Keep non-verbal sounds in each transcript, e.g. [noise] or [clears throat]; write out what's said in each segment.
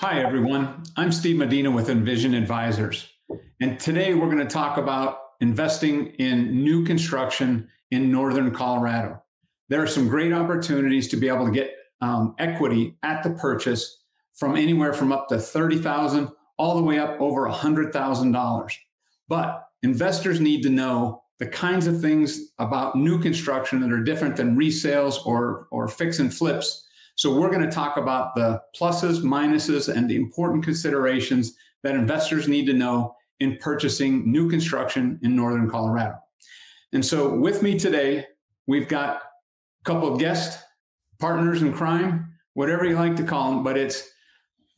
Hi, everyone. I'm Steve Medina with Envision Advisors. And today we're going to talk about investing in new construction in Northern Colorado. There are some great opportunities to be able to get um, equity at the purchase from anywhere from up to 30,000 all the way up over $100,000. But investors need to know the kinds of things about new construction that are different than resales or, or fix and flips so we're going to talk about the pluses, minuses, and the important considerations that investors need to know in purchasing new construction in Northern Colorado. And so with me today, we've got a couple of guest partners in crime, whatever you like to call them, but it's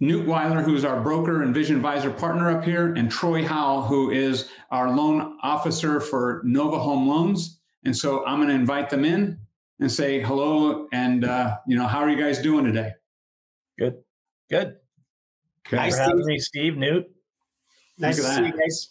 Newt Wyler, who's our broker and vision advisor partner up here, and Troy Howell, who is our loan officer for Nova Home Loans. And so I'm going to invite them in and say hello and uh, you know how are you guys doing today? Good, good. Okay. Hi, Steve. Me, Steve Newt. Nice to see you guys.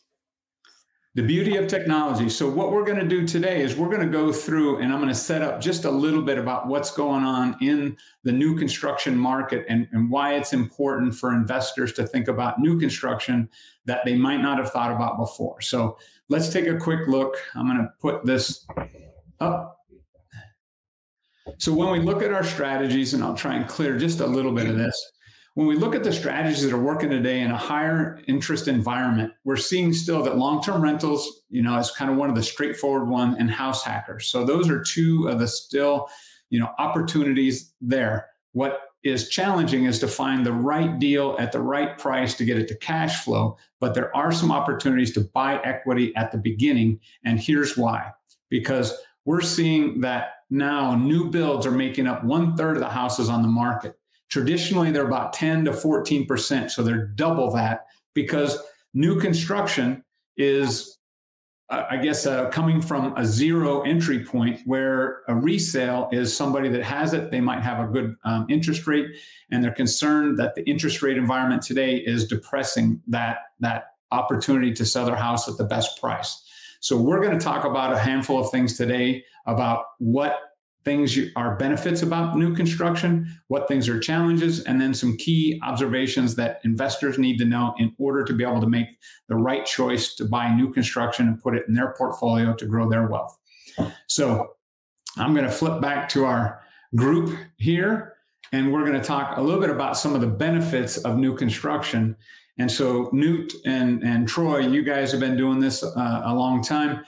The beauty of technology. So, what we're going to do today is we're going to go through and I'm going to set up just a little bit about what's going on in the new construction market and, and why it's important for investors to think about new construction that they might not have thought about before. So, let's take a quick look. I'm going to put this up so when we look at our strategies, and I'll try and clear just a little bit of this, when we look at the strategies that are working today in a higher interest environment, we're seeing still that long-term rentals, you know, is kind of one of the straightforward one, and house hackers. So those are two of the still, you know, opportunities there. What is challenging is to find the right deal at the right price to get it to cash flow. But there are some opportunities to buy equity at the beginning, and here's why: because we're seeing that now new builds are making up one third of the houses on the market. Traditionally, they're about 10 to 14%. So they're double that because new construction is, uh, I guess, uh, coming from a zero entry point where a resale is somebody that has it. They might have a good um, interest rate and they're concerned that the interest rate environment today is depressing that, that opportunity to sell their house at the best price. So we're going to talk about a handful of things today about what things are benefits about new construction, what things are challenges, and then some key observations that investors need to know in order to be able to make the right choice to buy new construction and put it in their portfolio to grow their wealth. So I'm going to flip back to our group here, and we're going to talk a little bit about some of the benefits of new construction and so, Newt and, and Troy, you guys have been doing this uh, a long time.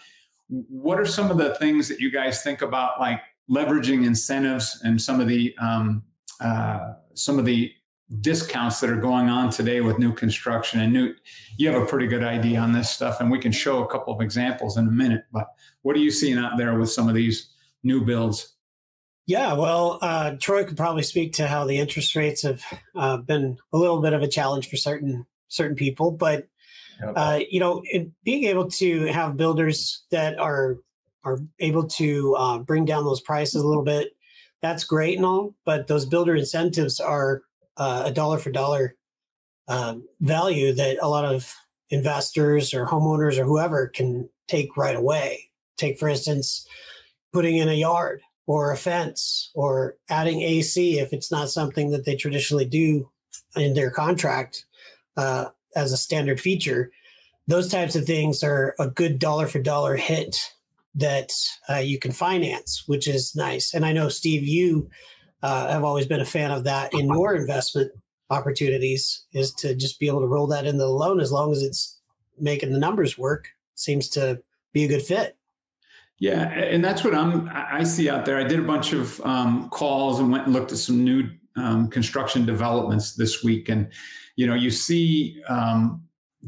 What are some of the things that you guys think about, like leveraging incentives and some of the um, uh, some of the discounts that are going on today with new construction? And Newt, you have a pretty good idea on this stuff, and we can show a couple of examples in a minute. But what are you seeing out there with some of these new builds? Yeah, well, uh, Troy could probably speak to how the interest rates have uh, been a little bit of a challenge for certain certain people, but uh, you know, being able to have builders that are are able to uh, bring down those prices a little bit, that's great and all. But those builder incentives are uh, a dollar for dollar um, value that a lot of investors or homeowners or whoever can take right away. Take, for instance, putting in a yard or a fence or adding AC if it's not something that they traditionally do in their contract uh, as a standard feature, those types of things are a good dollar for dollar hit that uh, you can finance, which is nice. And I know, Steve, you uh, have always been a fan of that in your investment opportunities, is to just be able to roll that into the loan as long as it's making the numbers work. Seems to be a good fit. Yeah, and that's what I'm. I see out there. I did a bunch of um, calls and went and looked at some new um, construction developments this week, and you know, you see um,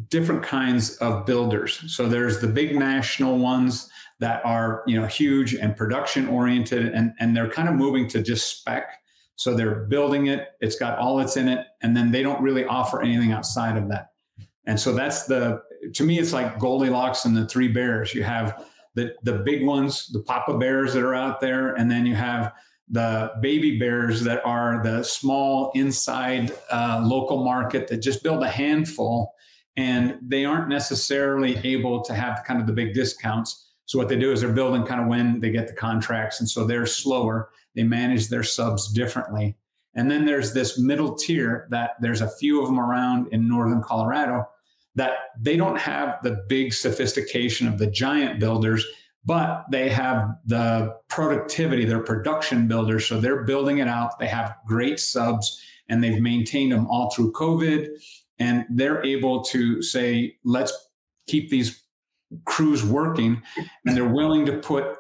different kinds of builders. So there's the big national ones that are, you know, huge and production oriented, and, and they're kind of moving to just spec. So they're building it, it's got all that's in it, and then they don't really offer anything outside of that. And so that's the, to me, it's like Goldilocks and the three bears. You have the, the big ones, the Papa Bears that are out there, and then you have the baby bears that are the small inside uh, local market that just build a handful and they aren't necessarily able to have kind of the big discounts. So what they do is they're building kind of when they get the contracts. And so they're slower. They manage their subs differently. And then there's this middle tier that there's a few of them around in northern Colorado that they don't have the big sophistication of the giant builders, but they have the productivity, they're production builders. So they're building it out. They have great subs and they've maintained them all through COVID. And they're able to say, let's keep these crews working. And they're willing to put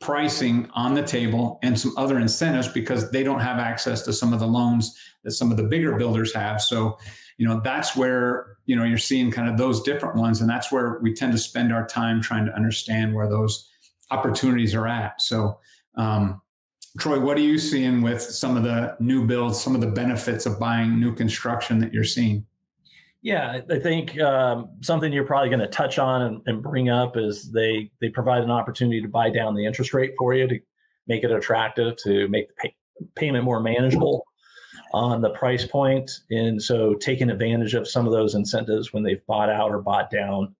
pricing on the table and some other incentives because they don't have access to some of the loans that some of the bigger builders have. So, you know, that's where, you know, you're seeing kind of those different ones. And that's where we tend to spend our time trying to understand where those opportunities are at. So, um, Troy, what are you seeing with some of the new builds, some of the benefits of buying new construction that you're seeing? Yeah, I think um, something you're probably going to touch on and, and, bring up is they they provide an opportunity to buy down the interest rate for you to make it attractive, to make the pay, payment more manageable on the price point, and so taking advantage of some of those incentives when they've bought out or bought down.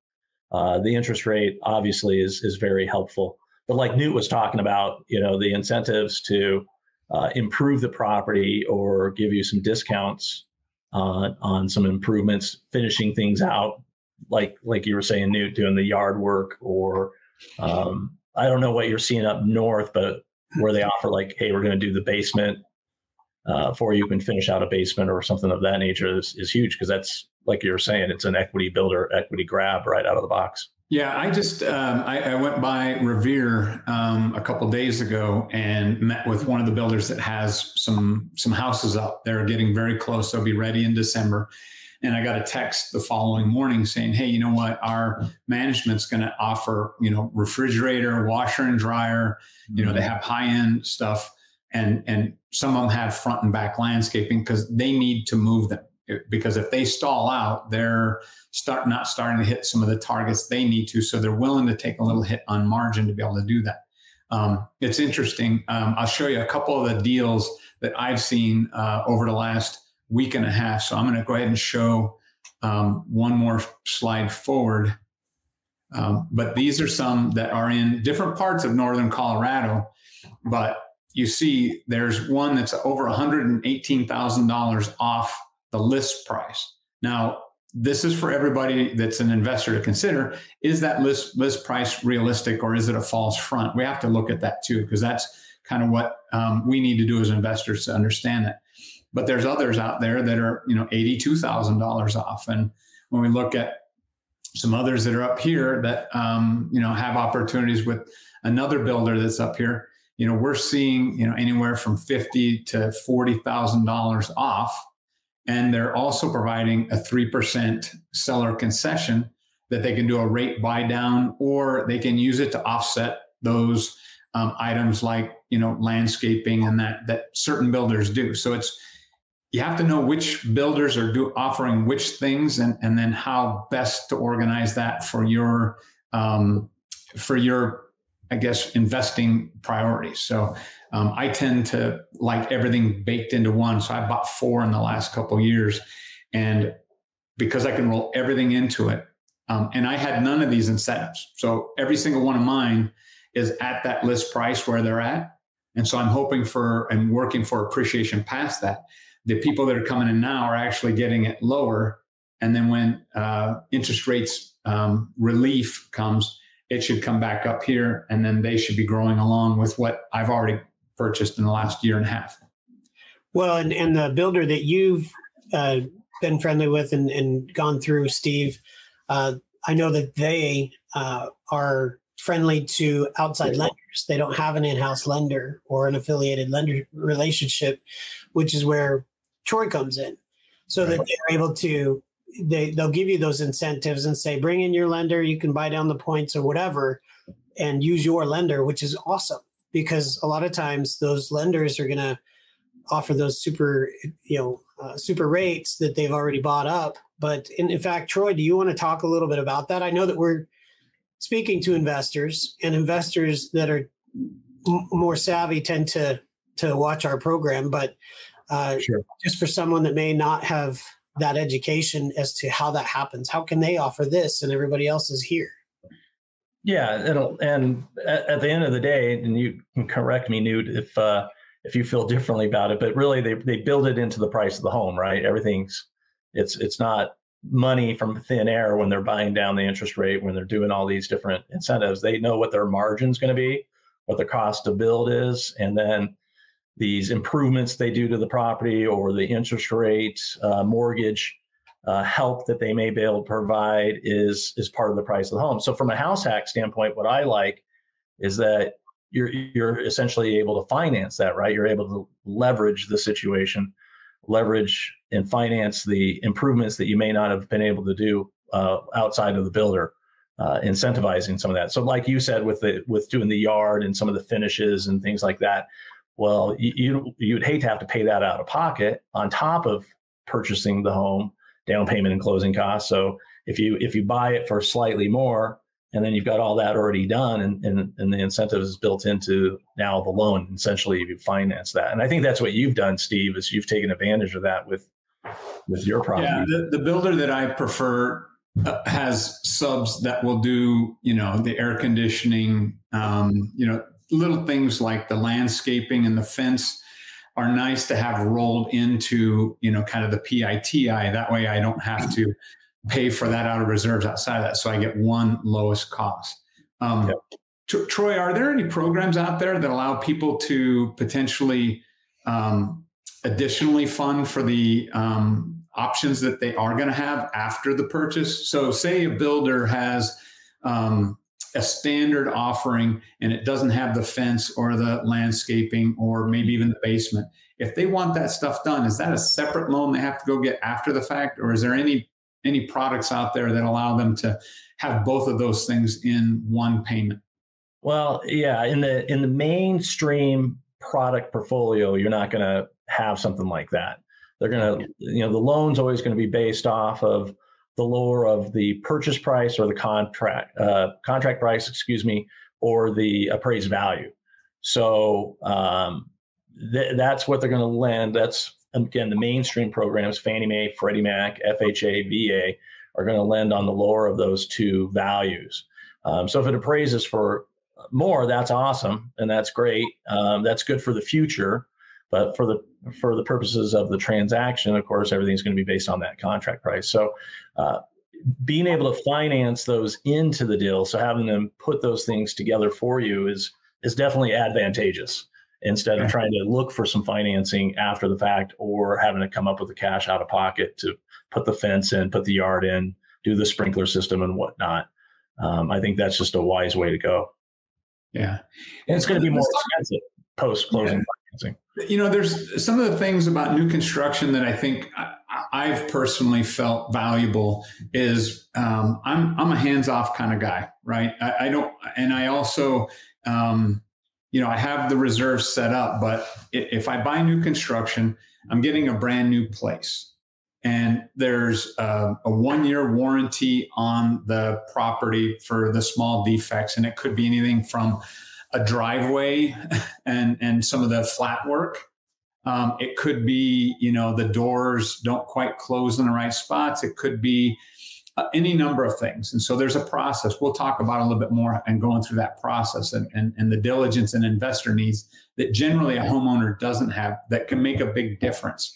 Uh, the interest rate obviously is is very helpful, but like Newt was talking about, you know, the incentives to uh, improve the property or give you some discounts uh, on some improvements, finishing things out, like like you were saying, Newt, doing the yard work, or um, I don't know what you're seeing up north, but where they offer like, hey, we're going to do the basement uh, for you, can finish out a basement or something of that nature is, is huge because that's like you were saying, it's an equity builder, equity grab right out of the box. Yeah, I just um, I, I, went by Revere um, a couple days ago and met with one of the builders that has some some houses up. They're getting very close. They'll be ready in December. And I got a text the following morning saying, "Hey, you know what? Our management's going to offer you know refrigerator, washer and dryer. You know they have high end stuff, and and some of them have front and back landscaping because they need to move them." because if they stall out, they're start not starting to hit some of the targets they need to. So they're willing to take a little hit on margin to be able to do that. Um, it's interesting. Um, I'll show you a couple of the deals that I've seen uh, over the last week and a half. So I'm going to go ahead and show um, one more slide forward. Um, but these are some that are in different parts of northern Colorado. But you see, there's one that's over $118,000 off the list price. Now, this is for everybody that's an investor to consider. Is that list list price realistic or is it a false front? We have to look at that too, because that's kind of what um, we need to do as investors to understand it. But there's others out there that are, you know, eighty-two thousand dollars off. And when we look at some others that are up here that um, you know have opportunities with another builder that's up here, you know, we're seeing you know anywhere from fifty to forty thousand dollars off. And they're also providing a 3% seller concession that they can do a rate buy down or they can use it to offset those um, items like you know landscaping and that that certain builders do. So it's you have to know which builders are do, offering which things and, and then how best to organize that for your um, for your i guess investing priorities so um, I tend to like everything baked into one. So I bought four in the last couple years. And because I can roll everything into it, um, and I had none of these incentives. So every single one of mine is at that list price where they're at. And so I'm hoping for and working for appreciation past that. The people that are coming in now are actually getting it lower. And then when uh, interest rates um, relief comes, it should come back up here and then they should be growing along with what I've already purchased in the last year and a half. Well, and, and the builder that you've uh, been friendly with and, and gone through, Steve, uh, I know that they uh, are friendly to outside lenders. They don't have an in-house lender or an affiliated lender relationship, which is where Troy comes in, so right. that they're able to they they'll give you those incentives and say bring in your lender, you can buy down the points or whatever, and use your lender, which is awesome because a lot of times those lenders are going to offer those super you know uh, super rates that they've already bought up but in, in fact troy do you want to talk a little bit about that i know that we're speaking to investors and investors that are m- more savvy tend to to watch our program but uh, sure. just for someone that may not have that education as to how that happens how can they offer this and everybody else is here yeah, it'll and at, at, the end of the day, and you can correct me, Newt, if uh, if you feel differently about it. But really, they they build it into the price of the home, right? Everything's it's it's not money from thin air when they're buying down the interest rate when they're doing all these different incentives. They know what their margin's going to be, what the cost to build is, and then these improvements they do to the property or the interest rate, uh, mortgage uh, help that they may be able to provide is is part of the price of the home. So from a house hack standpoint, what I like is that you're you're essentially able to finance that, right? You're able to leverage the situation, leverage and finance the improvements that you may not have been able to do uh, outside of the builder, uh, incentivizing some of that. So, like you said, with the with doing the yard and some of the finishes and things like that, well, you you'd hate to have to pay that out of pocket on top of purchasing the home, down payment and closing costs. So if you if you buy it for slightly more, and then you've got all that already done, and and, and the incentive is built into now the loan. Essentially, you finance that, and I think that's what you've done, Steve, is you've taken advantage of that with with your property. Yeah, the, the builder that I prefer uh, has subs that will do you know the air conditioning, um, you know little things like the landscaping and the fence are nice to have rolled into you know kind of the PITI. That way, I don't have to pay for that out of reserves outside of that, so I get one lowest cost. Um, yep. T- Troy, are there any programs out there that allow people to potentially um, additionally fund for the um, options that they are going to have after the purchase? So, say a builder has um, a standard offering and it doesn't have the fence or the landscaping or maybe even the basement. If they want that stuff done, is that a separate loan they have to go get after the fact, or is there any any products out there that allow them to have both of those things in one payment? Well, yeah, in the in the mainstream product portfolio, you're not going to have something like that. They're going to, you know, the loan's always going to be based off of the lower of the purchase price or the contract uh, contract price, excuse me, or the appraised value. So um, th- that's what they're going to lend. That's again the mainstream programs: Fannie Mae, Freddie Mac, FHA, VA are going to lend on the lower of those two values. Um, so if it appraises for more, that's awesome and that's great. Um, that's good for the future. But for the for the purposes of the transaction, of course, everything's going to be based on that contract price. So, uh, being able to finance those into the deal, so having them put those things together for you is is definitely advantageous instead of trying to look for some financing after the fact or having to come up with the cash out of pocket to put the fence in, put the yard in, do the sprinkler system and whatnot. Um, I think that's just a wise way to go. Yeah. And it's going to be more expensive post closing yeah. You know, there's some of the things about new construction that I think I've personally felt valuable is um, I'm I'm a hands off kind of guy, right? I, I don't, and I also, um, you know, I have the reserves set up, but if I buy new construction, I'm getting a brand new place, and there's a, a one year warranty on the property for the small defects, and it could be anything from a driveway [laughs] and and some of the flat work. Um, it could be you know the doors don't quite close in the right spots. It could be uh, any number of things. And so there's a process. We'll talk about a little bit more and going through that process and, and, and the diligence and investor needs that generally a homeowner doesn't have that can make a big difference.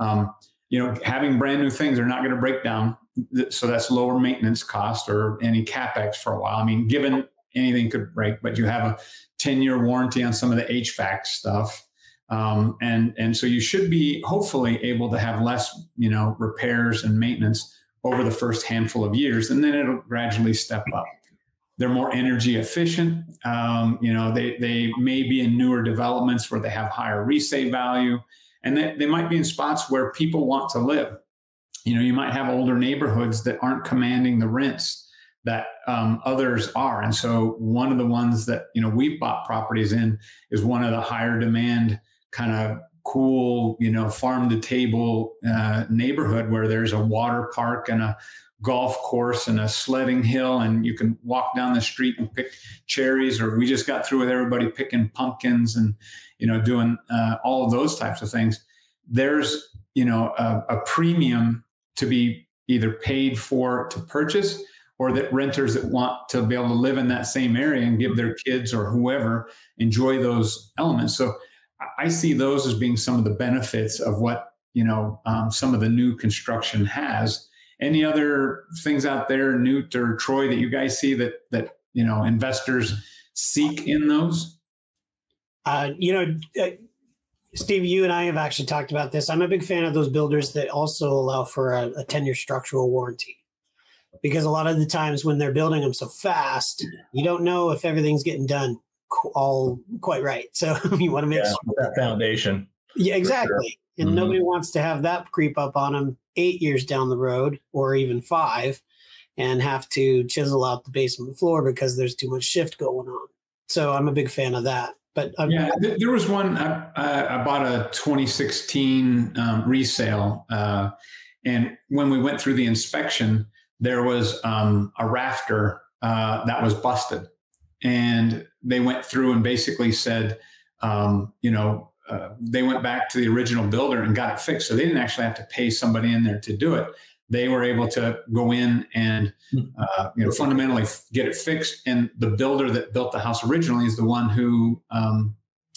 Um, you know, having brand new things are not going to break down. So that's lower maintenance cost or any capex for a while. I mean, given anything could break, but you have a 10 year warranty on some of the HVAC stuff. Um, and, and so you should be hopefully able to have less, you know, repairs and maintenance over the first handful of years, and then it'll gradually step up. They're more energy efficient. Um, you know, they, they may be in newer developments where they have higher resale value, and they, they might be in spots where people want to live. You know, you might have older neighborhoods that aren't commanding the rents that um, others are. And so one of the ones that, you know, we've bought properties in is one of the higher demand kind of cool, you know, farm to table uh, neighborhood where there's a water park and a golf course and a sledding hill and you can walk down the street and pick cherries or we just got through with everybody picking pumpkins and you know doing uh, all of those types of things there's you know a, a premium to be either paid for to purchase or that renters that want to be able to live in that same area and give their kids or whoever enjoy those elements. So I see those as being some of the benefits of what you know um, some of the new construction has. Any other things out there, Newt or Troy, that you guys see that that you know investors seek in those? Uh, you know, uh, Steve, you and I have actually talked about this. I'm a big fan of those builders that also allow for a, a 10 year structural warranty because a lot of the times when they're building them so fast, you don't know if everything's getting done all quite right. So [laughs] you want to make yeah, sure that foundation. Yeah, exactly. Sure. And mm-hmm. nobody wants to have that creep up on them eight years down the road or even five and have to chisel out the basement floor because there's too much shift going on. So I'm a big fan of that. But I'm, yeah, there was one. I, I, bought a 2016 um, resale, uh, and when we went through the inspection, there was um, a rafter uh, that was busted, and they went through and basically said, um, you know, uh, they went back to the original builder and got it fixed. So they didn't actually have to pay somebody in there to do it. They were able to go in and hmm. uh, you know fundamentally get it fixed. And the builder that built the house originally is the one who um,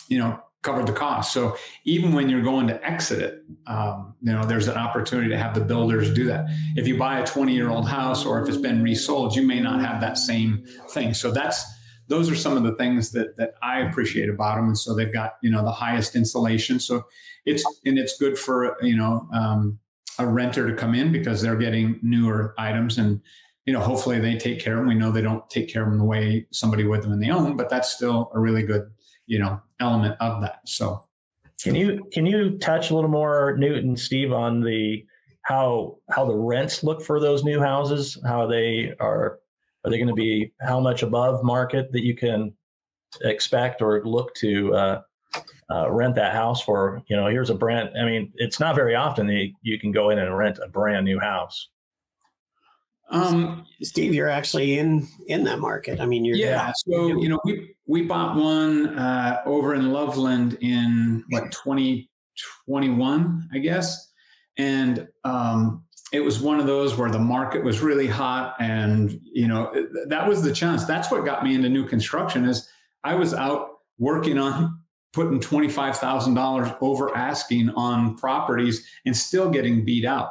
you know covered the cost. So even when you're going to exit it, um, you know, there's an opportunity to have the builders do that. If you buy a 20 year old house or if it's been resold, you may not have that same thing. So that's those are some of the things that that I appreciate about them. And so they've got you know the highest insulation. So it's and it's good for you know um, a renter to come in because they're getting newer items and you know hopefully they take care of them. We know they don't take care of them the way somebody would them in the own, but that's still a really good you know element of that. So. Can you can you touch a little more, Newton, Steve, on the how how the rents look for those new houses, how they are are they going to be how much above market that you can expect or look to uh, uh, rent that house for? You know, here's a brand. I mean, it's not very often that you can go in and rent a brand new house. Um, Steve, you're actually in in that market. I mean, you're yeah. So you know, we we bought one uh, over in Loveland in what 2021, I guess, and um, it was one of those where the market was really hot and you know that was the chance that's what got me into new construction is i was out working on putting $25000 over asking on properties and still getting beat out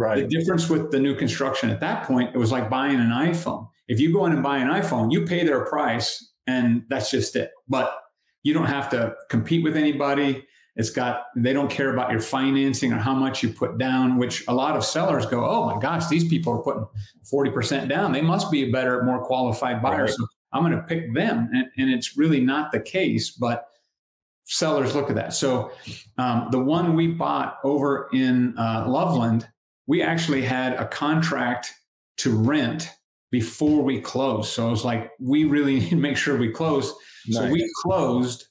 right the difference with the new construction at that point it was like buying an iphone if you go in and buy an iphone you pay their price and that's just it but you don't have to compete with anybody it's got, they don't care about your financing or how much you put down, which a lot of sellers go, oh my gosh, these people are putting 40% down. They must be a better, more qualified buyer. Right. So I'm going to pick them. And, and, it's really not the case, but sellers look at that. So um, the one we bought over in uh, Loveland, we actually had a contract to rent before we closed. So it was like, we really [laughs] need to make sure we close. Nice. So we closed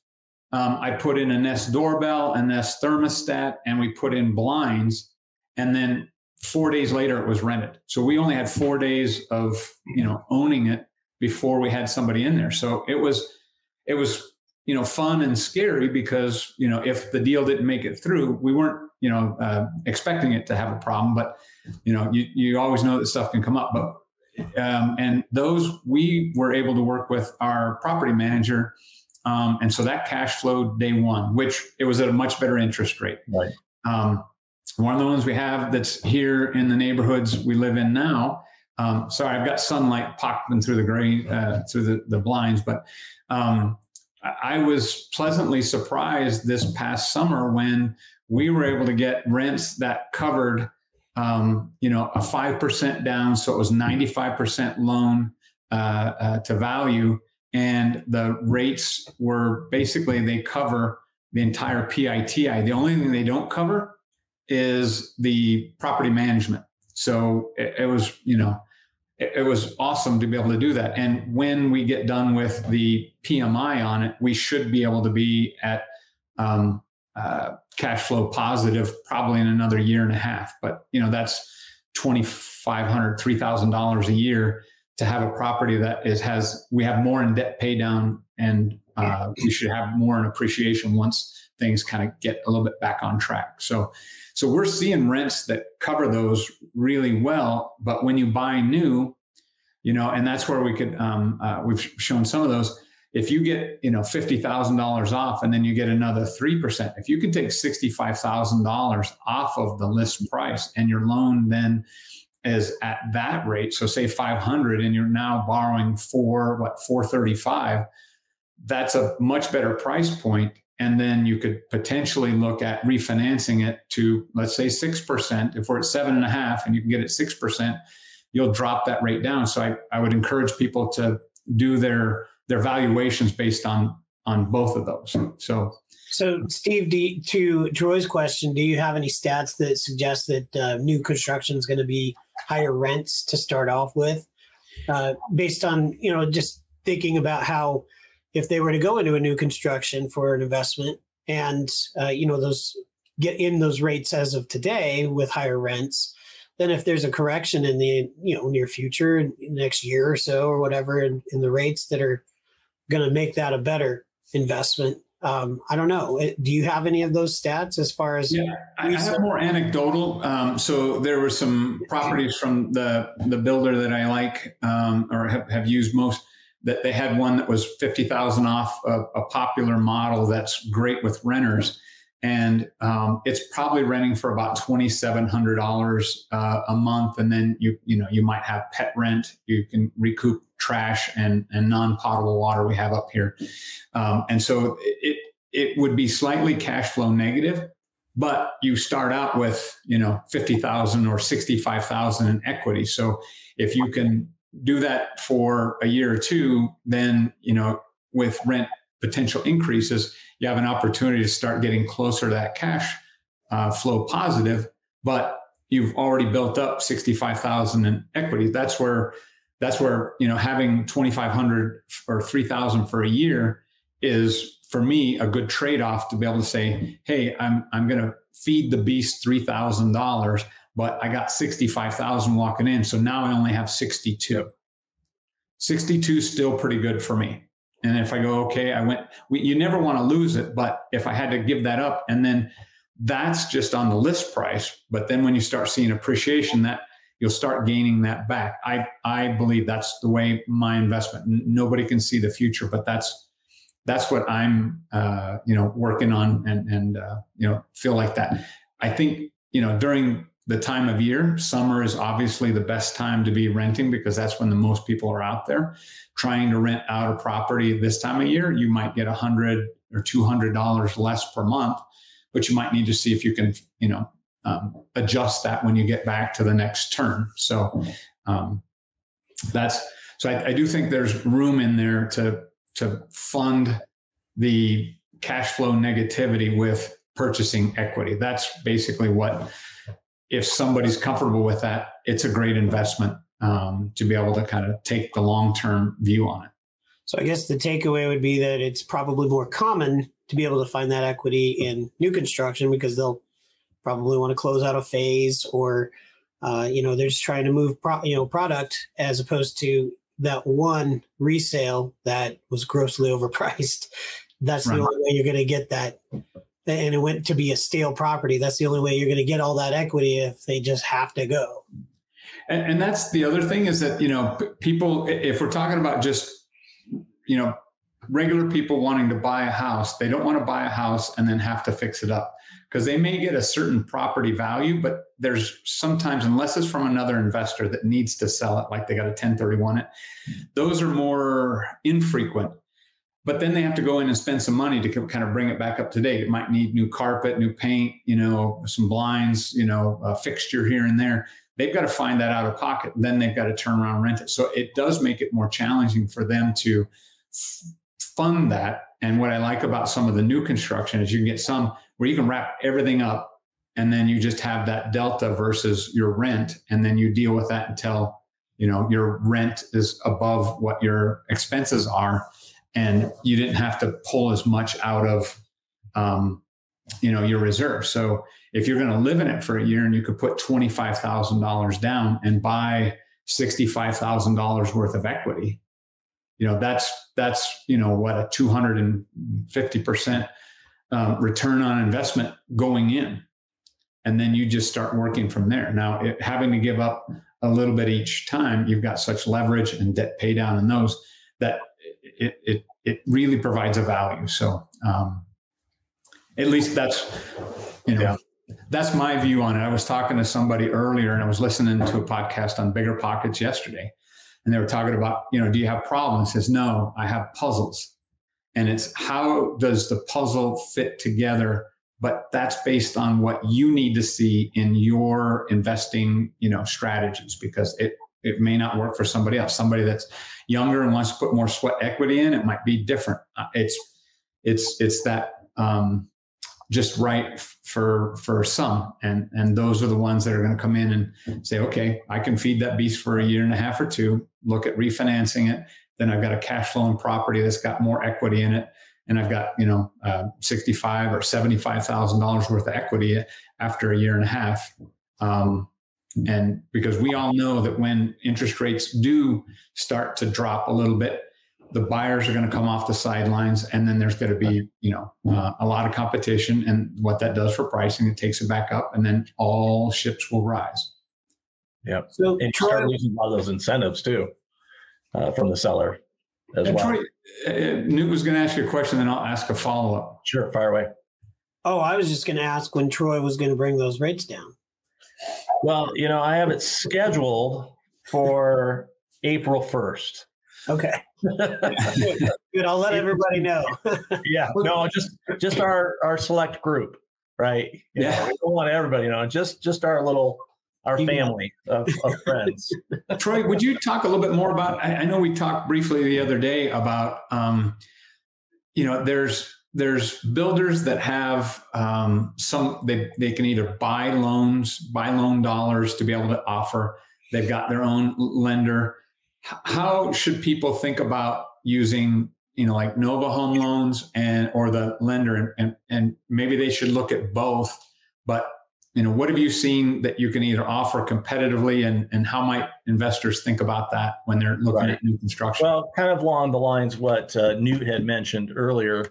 um, I put in a Nest doorbell, a Nest thermostat, and we put in blinds. And then four days later, it was rented. So we only had four days of you know owning it before we had somebody in there. So it was it was you know fun and scary because you know if the deal didn't make it through, we weren't you know uh, expecting it to have a problem. But you know you you always know that stuff can come up. But um, and those we were able to work with our property manager um, and so that cash flowed day one, which it was at a much better interest rate. Right. Um, one of the ones we have that's here in the neighborhoods we live in now. Um, sorry, I've got sunlight popping through the gray uh, through the, the blinds, but um, I was pleasantly surprised this past summer when we were able to get rents that covered, um, you know, a five percent down, so it was ninety five percent loan uh, uh, to value, and the rates were basically they cover the entire PITI. The only thing they don't cover is the property management. So it, it was, you know, it, it, was awesome to be able to do that. And when we get done with the PMI on it, we should be able to be at um, uh, cash flow positive probably in another year and a half. But you know, that's twenty five hundred, three thousand dollars a year to have a property that is has we have more in debt pay down and uh, we should have more in appreciation once things kind of get a little bit back on track. So so we're seeing rents that cover those really well. But when you buy new, you know, and that's where we could um, uh, we've shown some of those. If you get you know fifty thousand dollars off and then you get another three percent, if you can take sixty five thousand dollars off of the list price and your loan then is at that rate, so say five hundred, and you're now borrowing for what four thirty five, that's a much better price point. And then you could potentially look at refinancing it to let's say six percent. If we're at seven and a half and you can get it six percent, you'll drop that rate down. So I, I would encourage people to do their their valuations based on on both of those. So, so Steve, you, to Troy's question, do you have any stats that suggest that uh, new construction is going to be higher rents to start off with, uh, based on you know just thinking about how if they were to go into a new construction for an investment and uh, you know those get in those rates as of today with higher rents then if there's a correction in the you know near future next year or so or whatever in, in the rates that are going to make that a better investment. Um, I don't know. Do you have any of those stats as far as? Yeah, I have more anecdotal. Um, so there were some properties from the the builder that I like um, or have, have used most. That they had one that was fifty thousand off a, a popular model that's great with renters and um, it's probably renting for about twenty seven hundred dollars uh, a month, and then you you know you might have pet rent. You can recoup trash and and non potable water we have up here, um, and so it it would be slightly cash flow negative, but you start out with you know fifty thousand or sixty five thousand in equity. So if you can do that for a year or two, then you know with rent potential increases you have an opportunity to start getting closer to that cash uh, flow positive, but you've already built up 65,000 in equity. That's where, that's where, you know, having 2,500 or 3,000 for a year is for me a good trade-off to be able to say, Hey, I'm, I'm going to feed the beast $3,000, but I got 65,000 walking in. So now I only have 62. 62 is still pretty good for me. And if I go, okay, I went, we, you never want to lose it. But if I had to give that up, and then that's just on the list price. But then when you start seeing appreciation, that you'll start gaining that back. I, I believe that's the way my investment, nobody can see the future, but that's, that's what I'm, uh, you know, working on and, and, uh, you know, feel like that. I think, you know, during the time of year. Summer is obviously the best time to be renting because that's when the most people are out there trying to rent out a property this time of year. You might get a hundred or two hundred dollars less per month, but you might need to see if you can, you know, um, adjust that when you get back to the next turn. So um, that's so I, I do think there's room in there to to fund the cash flow negativity with purchasing equity. That's basically what if somebody's comfortable with that, it's a great investment um, to be able to kind of take the long term view on it. So I guess the takeaway would be that it's probably more common to be able to find that equity in new construction because they'll probably want to close out a phase or uh, you know they're just trying to move pro- you know product as opposed to that one resale that was grossly [laughs] overpriced. That's right. the only way you're going to get that and it went to be a stale property, that's the only way you're going to get all that equity if they just have to go. And, and that's the other thing is that, you know, people, if we're talking about just, you know, regular people wanting to buy a house, they don't want to buy a house and then have to fix it up because they may get a certain property value, but there's sometimes, unless it's from another investor that needs to sell it, like they got a 1031 it, those are more infrequent but then they have to go in and spend some money to kind of bring it back up to date. It might need new carpet, new paint, you know, some blinds, you know, a fixture here and there. They've got to find that out of pocket. Then they've got to turn around rent it. So it does make it more challenging for them to fund that. And what I like about some of the new construction is you can get some where you can wrap everything up and then you just have that delta versus your rent. And then you deal with that until you know your rent is above what your expenses are. And you didn't have to pull as much out of um, you know your reserve. So if you're going to live in it for a year and you could put $25000 down and buy $65000 worth of equity you know that's that's you know what a 250% um, return on investment going in and then you just start working from there now it, having to give up a little bit each time you've got such leverage and debt pay down in those that it it it really provides a value. So um, at least that's you know. Yeah. That's my view on it. I was talking to somebody earlier and I was listening to a podcast on BiggerPockets yesterday. And they were talking about, you know, do you have problems? He says, no, I have puzzles. And it's how does the puzzle fit together? But that's based on what you need to see in your investing you know strategies because it it may not work for somebody else. Somebody that's younger and wants to put more sweat equity in it might be different. Uh, it's it's it's that um, just right for for some. And and those are the ones that are going to come in and say okay i can feed that beast for a year and a half or two. Look at refinancing it then i've got a cash flowing property that's got more equity in it and I've got you know uh, sixty five or seventy five thousand dollars worth of equity after a year and a half. Um, and because we all know that when interest rates do start to drop a little bit, the buyers are going to come off the sidelines, and then there's going to be you know uh, a lot of competition. And what that does for pricing, it takes it back up, and then all ships will rise. Yeah. So and you start losing a lot of those incentives too uh, from the seller as and well. Troy, uh, Newt was going to ask you a question, then I'll ask a follow up. Sure, fire away. Oh, I was just going to ask when Troy was going to bring those rates down. Well, you know, I have it scheduled for April 1st. Okay. [laughs] Good. I'll let everybody know. [laughs] yeah. No, just just our our select group, right? You yeah. Know, we don't want everybody, you know, just just our little our family of, of [laughs] friends. Troy, would you talk a little bit more about? I, I know we talked briefly the other day about, um, you know, there's there's builders that have um, some they they can either buy loans, buy loan dollars to be able to offer. They've got their own lender. How should people think about using you know like Nova Home Loans and or the lender and and, and maybe they should look at both, but you know what have you seen that you can either offer competitively and, and how might investors think about that when they're looking right. at new construction well kind of along the lines what uh, newt had mentioned earlier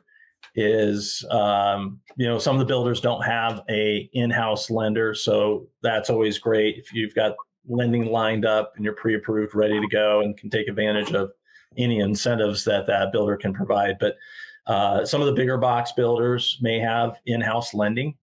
is um, you know some of the builders don't have a in-house lender so that's always great if you've got lending lined up and you're pre-approved ready to go and can take advantage of any incentives that that builder can provide but uh, some of the bigger box builders may have in-house lending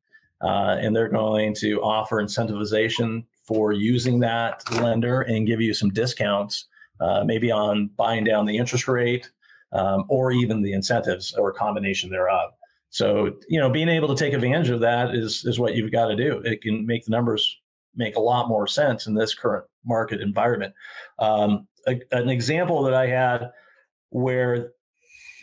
uh, and they're going to offer incentivization for using that lender and give you some discounts, uh, maybe on buying down the interest rate um, or even the incentives or a combination thereof. So, you know, being able to take advantage of that is is what you've got to do. It can make the numbers make a lot more sense in this current market environment. Um, a, an example that I had where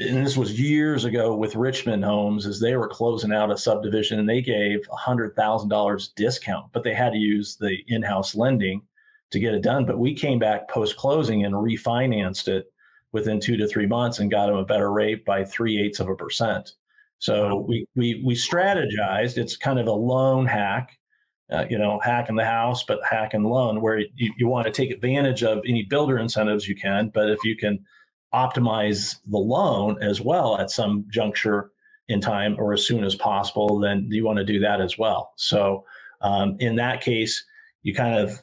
and this was years ago with Richmond Homes, as they were closing out a subdivision and they gave $100,000 discount, but they had to use the in house lending to get it done. But we came back post closing and refinanced it within two to three months and got them a better rate by three eighths of a percent. So we, we, we strategized. It's kind of a loan hack, uh, you know, hack in the house, but hack and loan, where you, you want to take advantage of any builder incentives you can. But if you can, optimize the loan as well at some juncture in time or as soon as possible, then you want to do that as well. So um, in that case, you kind of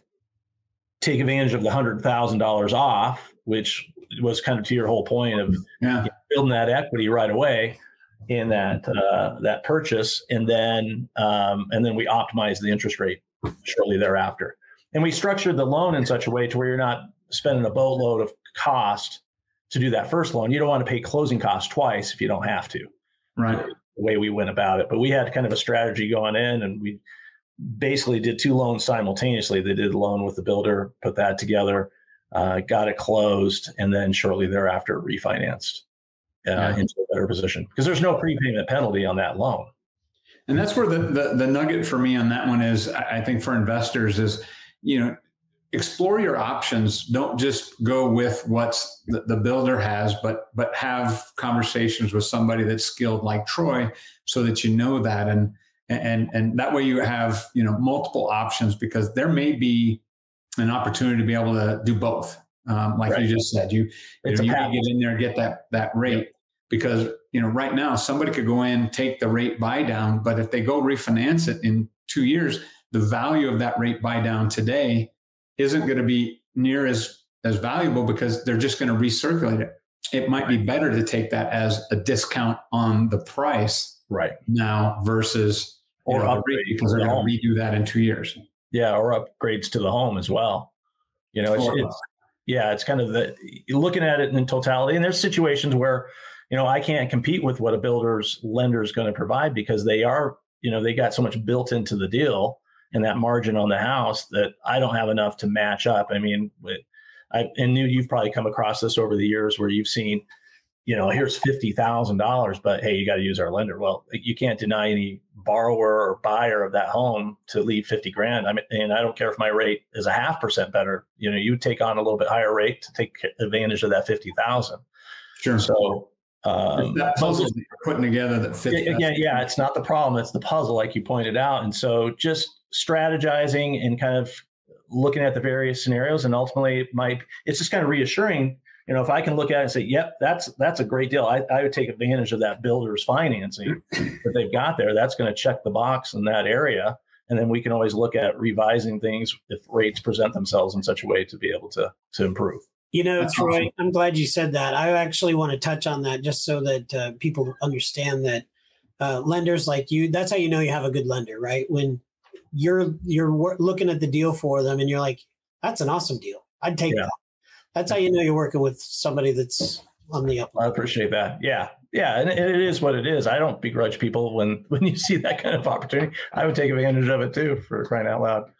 take advantage of the hundred thousand dollars off, which was kind of to your whole point of yeah. building that equity right away in that uh, that purchase, and then um, and then we optimize the interest rate shortly thereafter. And we structured the loan in such a way to where you're not spending a boatload of cost to do that first loan. You don't want to pay closing costs twice if you don't have to. Right. The way we went about it. But we had kind of a strategy going in and we basically did two loans simultaneously. They did a loan with the builder, put that together, uh, got it closed, and then shortly thereafter refinanced uh, yeah. into a better position because there's no prepayment penalty on that loan. And that's where the, the, the nugget for me on that one is, I think for investors is, you know, explore your options don't just go with what's the, the, builder has but but have conversations with somebody that's skilled like troy so that you know that and and and that way you have you know multiple options because there may be an opportunity to be able to do both um, like right. you just said you you, know, you can get in there and get that that rate yep. because you know right now somebody could go in take the rate buy down but if they go refinance it in two years the value of that rate buy down today isn't going to be near as as valuable because they're just going to recirculate it. it might be better to take that as a discount on the price right now versus or know, upgrade because they're going to redo that in two years. Yeah, or upgrades to the home as well. You know, it's, uh, it's yeah, it's kind of the looking at it in totality. And there's situations where you know I can't compete with what a builder's lender is going to provide because they are you know they got so much built into the deal and that margin on the house that I don't have enough to match up. I mean, I and Newt you've probably come across this over the years where you've seen, you know, here's fifty thousand dollars, but hey, you got to use our lender. Well, you can't deny any borrower or buyer of that home to leave fifty grand. I mean, and I don't care if my rate is a half percent better. You know, you take on a little bit higher rate to take advantage of that fifty thousand. Sure. So um, that puzzle you're putting together that fits. Again, yeah, it's not the problem; it's the puzzle, like you pointed out. And so, just strategizing and kind of looking at the various scenarios and ultimately it might it's just kind of reassuring you know if i can look at it and say yep that's that's a great deal i, I would take advantage of that builder's financing [clears throat] that they've got there that's going to check the box in that area and then we can always look at revising things if rates present themselves in such a way to be able to to improve you know that's troy awesome. i'm glad you said that. I actually want to touch on that just so that uh, people understand that uh, lenders like you that's how you know you have a good lender right? When you're you're looking at the deal for them and you're like that's an awesome deal. I'd take yeah. that. That's how you know you're working with somebody that's on the up i appreciate that. Yeah. Yeah and it is what it is. I don't begrudge people when [laughs] when you see that kind of opportunity. I would take advantage of it too for crying out loud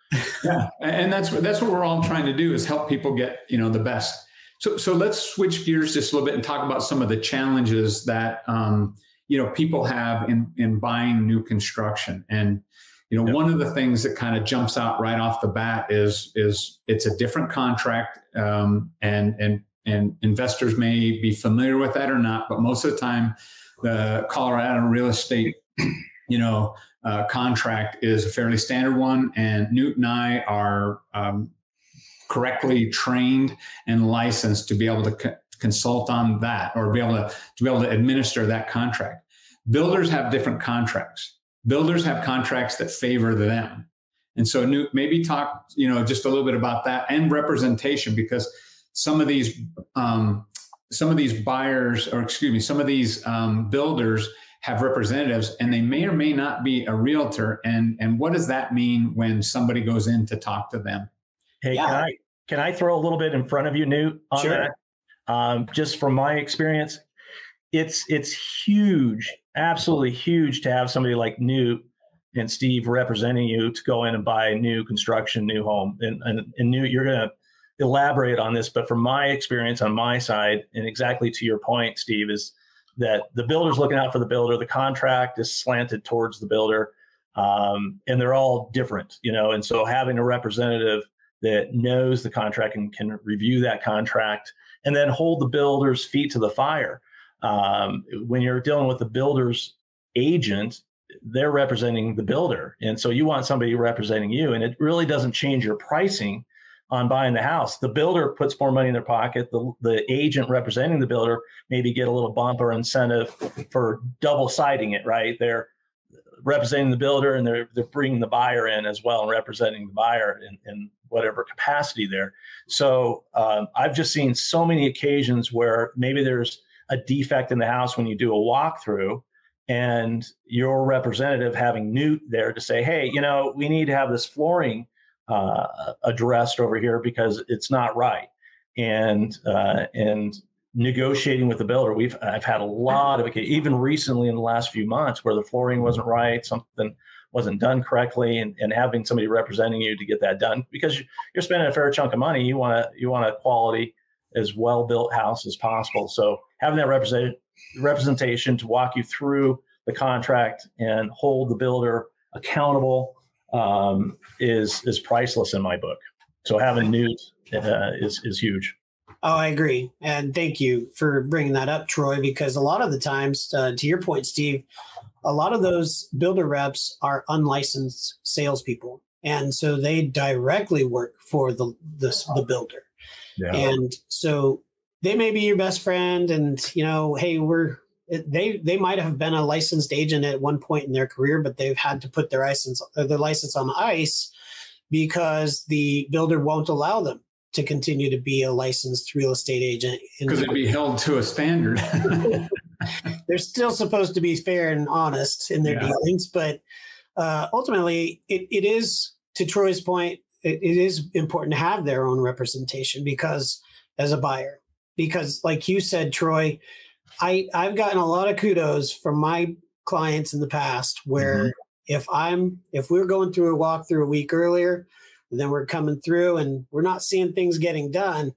yeah. And that's what that's what we're all trying to do is help people get you know the best. So so let's switch gears just a little bit and talk about some of the challenges that um, you know people have in in buying new construction. And you know, yep. one of the things that kind of jumps out right off the bat is is it's a different contract, um, and and and investors may be familiar with that or not, but most of the time, the Colorado real estate, you know, uh, contract is a fairly standard one, and Newt and I are um, correctly trained and licensed to be able to co- consult on that or be able to to be able to administer that contract. Builders have different contracts builders have contracts that favor them. And so Newt, maybe talk, you know, just a little bit about that and representation because some of these um, some of these buyers or excuse me, some of these um, builders have representatives and they may or may not be a realtor. And and what does that mean when somebody goes in to talk to them? Hey, yeah. can I can I throw a little bit in front of you, Newt, on sure. that? Um, just from my experience, it's it's huge absolutely huge to have somebody like Newt and Steve representing you to go in and buy a new construction, new home. And, and, and Newt, you're going to elaborate on this, but from my experience on my side, and exactly to your point, Steve, is that the builder's looking out for the builder, the contract is slanted towards the builder, um, and they're all different, you know. And so having a representative that knows the contract and can review that contract and then hold the builder's feet to the fire um, when you're dealing with the builder's agent, they're representing the builder. And so you want somebody representing you. And it really doesn't change your pricing on buying the house. The builder puts more money in their pocket. The, the agent representing the builder maybe get a little bump or incentive for double siding it, right? They're representing the builder and they're, they're bringing the buyer in as well and representing the buyer in, in whatever capacity there. So um, I've just seen so many occasions where maybe there's a defect in the house when you do a walkthrough and your representative having Newt there to say, hey, you know, we need to have this flooring uh, addressed over here because it's not right. And uh, and negotiating with the builder, we've I've had a lot of even recently in the last few months where the flooring wasn't right, something wasn't done correctly, and, and having somebody representing you to get that done because you're spending a fair chunk of money. You want to you want a quality as well built house as possible. So having that represent, representation to walk you through the contract and hold the builder accountable um, is is priceless in my book. So having Newt uh, is is huge. Oh, I agree, and thank you for bringing that up, Troy. Because a lot of the times, uh, to your point, Steve, a lot of those builder reps are unlicensed salespeople, and so they directly work for the the, the builder. Yeah. And so they may be your best friend and you know, hey, we're they they might have been a licensed agent at one point in their career, but they've had to put their license uh, their license on ice because the builder won't allow them to continue to be a licensed real estate agent. Because it'd be held to a standard. [laughs] They're still supposed to be fair and honest in their yeah. dealings, but uh, ultimately, it, it is, to Troy's point, it, it is important to have their own representation because, as a buyer, because like you said, Troy, I, I've gotten a lot of kudos from my clients in the past where mm-hmm. if I'm if we're going through a walkthrough a week earlier, then we're coming through and we're not seeing things getting done,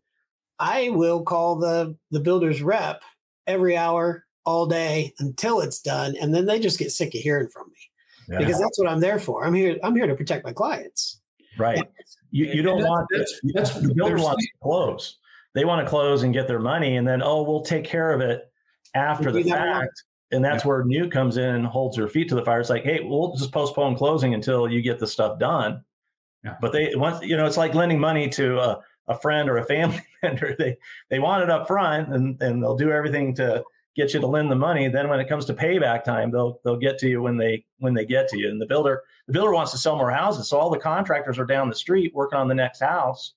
I will call the the builder's rep every hour all day until it's done, and then they just get sick of hearing from me yeah. because that's what I'm there for. I'm here. I'm here to protect my clients. Right. You, you don't want that's, that's, the builder wants to close. They want to close and get their money, and then oh, we'll take care of it after the fact. And that's yeah. where Newt comes in and holds her feet to the fire. It's like, hey, we'll just postpone closing until you get the stuff done. Yeah. But they once you know, it's like lending money to a, a friend or a family [laughs] member. They they want it up front and, and they'll do everything to get you to lend the money. Then when it comes to payback time, they'll they'll get to you when they when they get to you. And the builder the builder wants to sell more houses, so all the contractors are down the street working on the next house.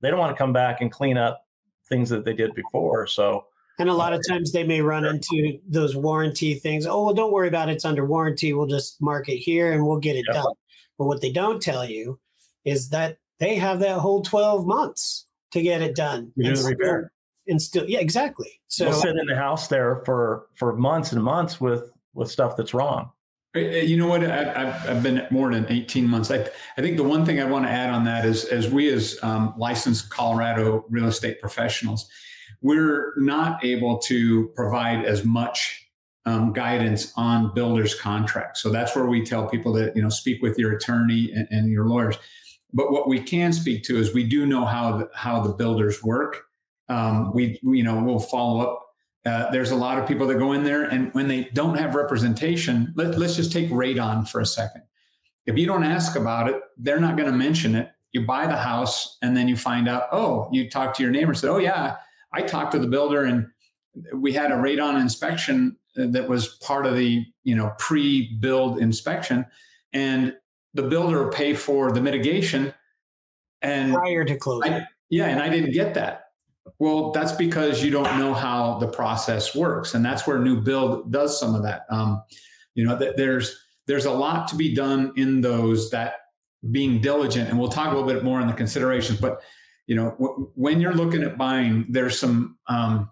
They don't want to come back and clean up things that they did before. So and a lot of times they may run into those warranty things. Oh, well, don't worry about it. It's under warranty. We'll just mark it here and we'll get it yep. done. But what they don't tell you is that they have that whole 12 months to get it done. You do the repair. And still, yeah, exactly. So we'll sit in the house there for for months and months with with stuff that's wrong. You know what? I, have been more than 18 months. I, I think the one thing I want to add on that is, as we as um, licensed Colorado real estate professionals, we're not able to provide as much um, guidance on builders contracts. So that's where we tell people that you know speak with your attorney and, and your lawyers. But what we can speak to is we do know how the, how the builders work. Um, we, you know we'll follow up. Uh, there's a lot of people that go in there, and when they don't have representation, let, let's just take radon for a second. If you don't ask about it, they're not going to mention it. You buy the house, and then you find out. Oh, you talk to your neighbor, and said, "Oh yeah, I talked to the builder, and we had a radon inspection that was part of the you know pre-build inspection, and the builder will pay for the mitigation and prior to closing. yeah, and I didn't get that. Well, that's because you don't know how the process works, and that's where new build does some of that. Um, you know, th- there's there's a lot to be done in those that being diligent, and we'll talk a little bit more on the considerations. But you know, w- when you're looking at buying, there's some. Um,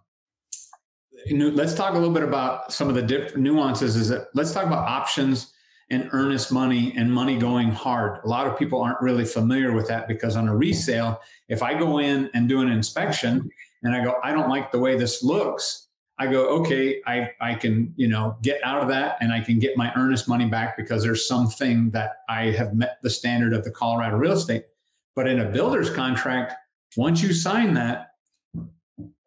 let's talk a little bit about some of the different nuances. Is that let's talk about options and earnest money and money going hard. A lot of people aren't really familiar with that because on a resale, if I go in and do an inspection and I go, I don't like the way this looks, I go, okay, I, I can, you know, get out of that and I can get my earnest money back because there's something that I have met the standard of the Colorado real estate. But in a builder's contract, once you sign that,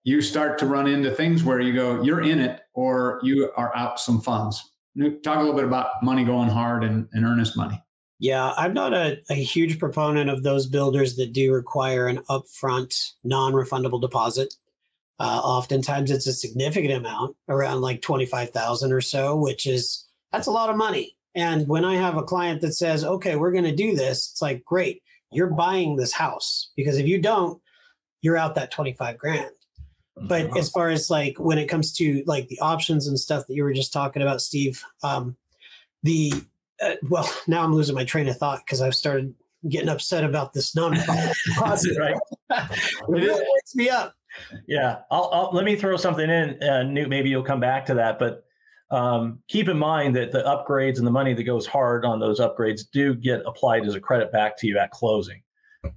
you start to run into things where you go, you're in it or you are out some funds talk a little bit about money going hard and, and earnest money. Yeah, I'm not a, a, huge proponent of those builders that do require an upfront non refundable deposit. Uh, oftentimes it's a significant amount, around like 25,000 or so, which is that's a lot of money. And when I have a client that says, okay, we're going to do this, it's like, great, you're buying this house because if you don't, you're out that 25 grand. But uh-huh. as far as like when it comes to like the options and stuff that you were just talking about, Steve, um, the uh, well, [laughs] now I'm losing my train of thought because I've started getting upset about this [laughs] non-deposit. right, [laughs] it really wakes me up. Yeah, I'll, I'll, let me throw something in, uh, Newt. Maybe you'll come back to that, but um, keep in mind that the upgrades and the money that goes hard on those upgrades do get applied as a credit back to you at closing.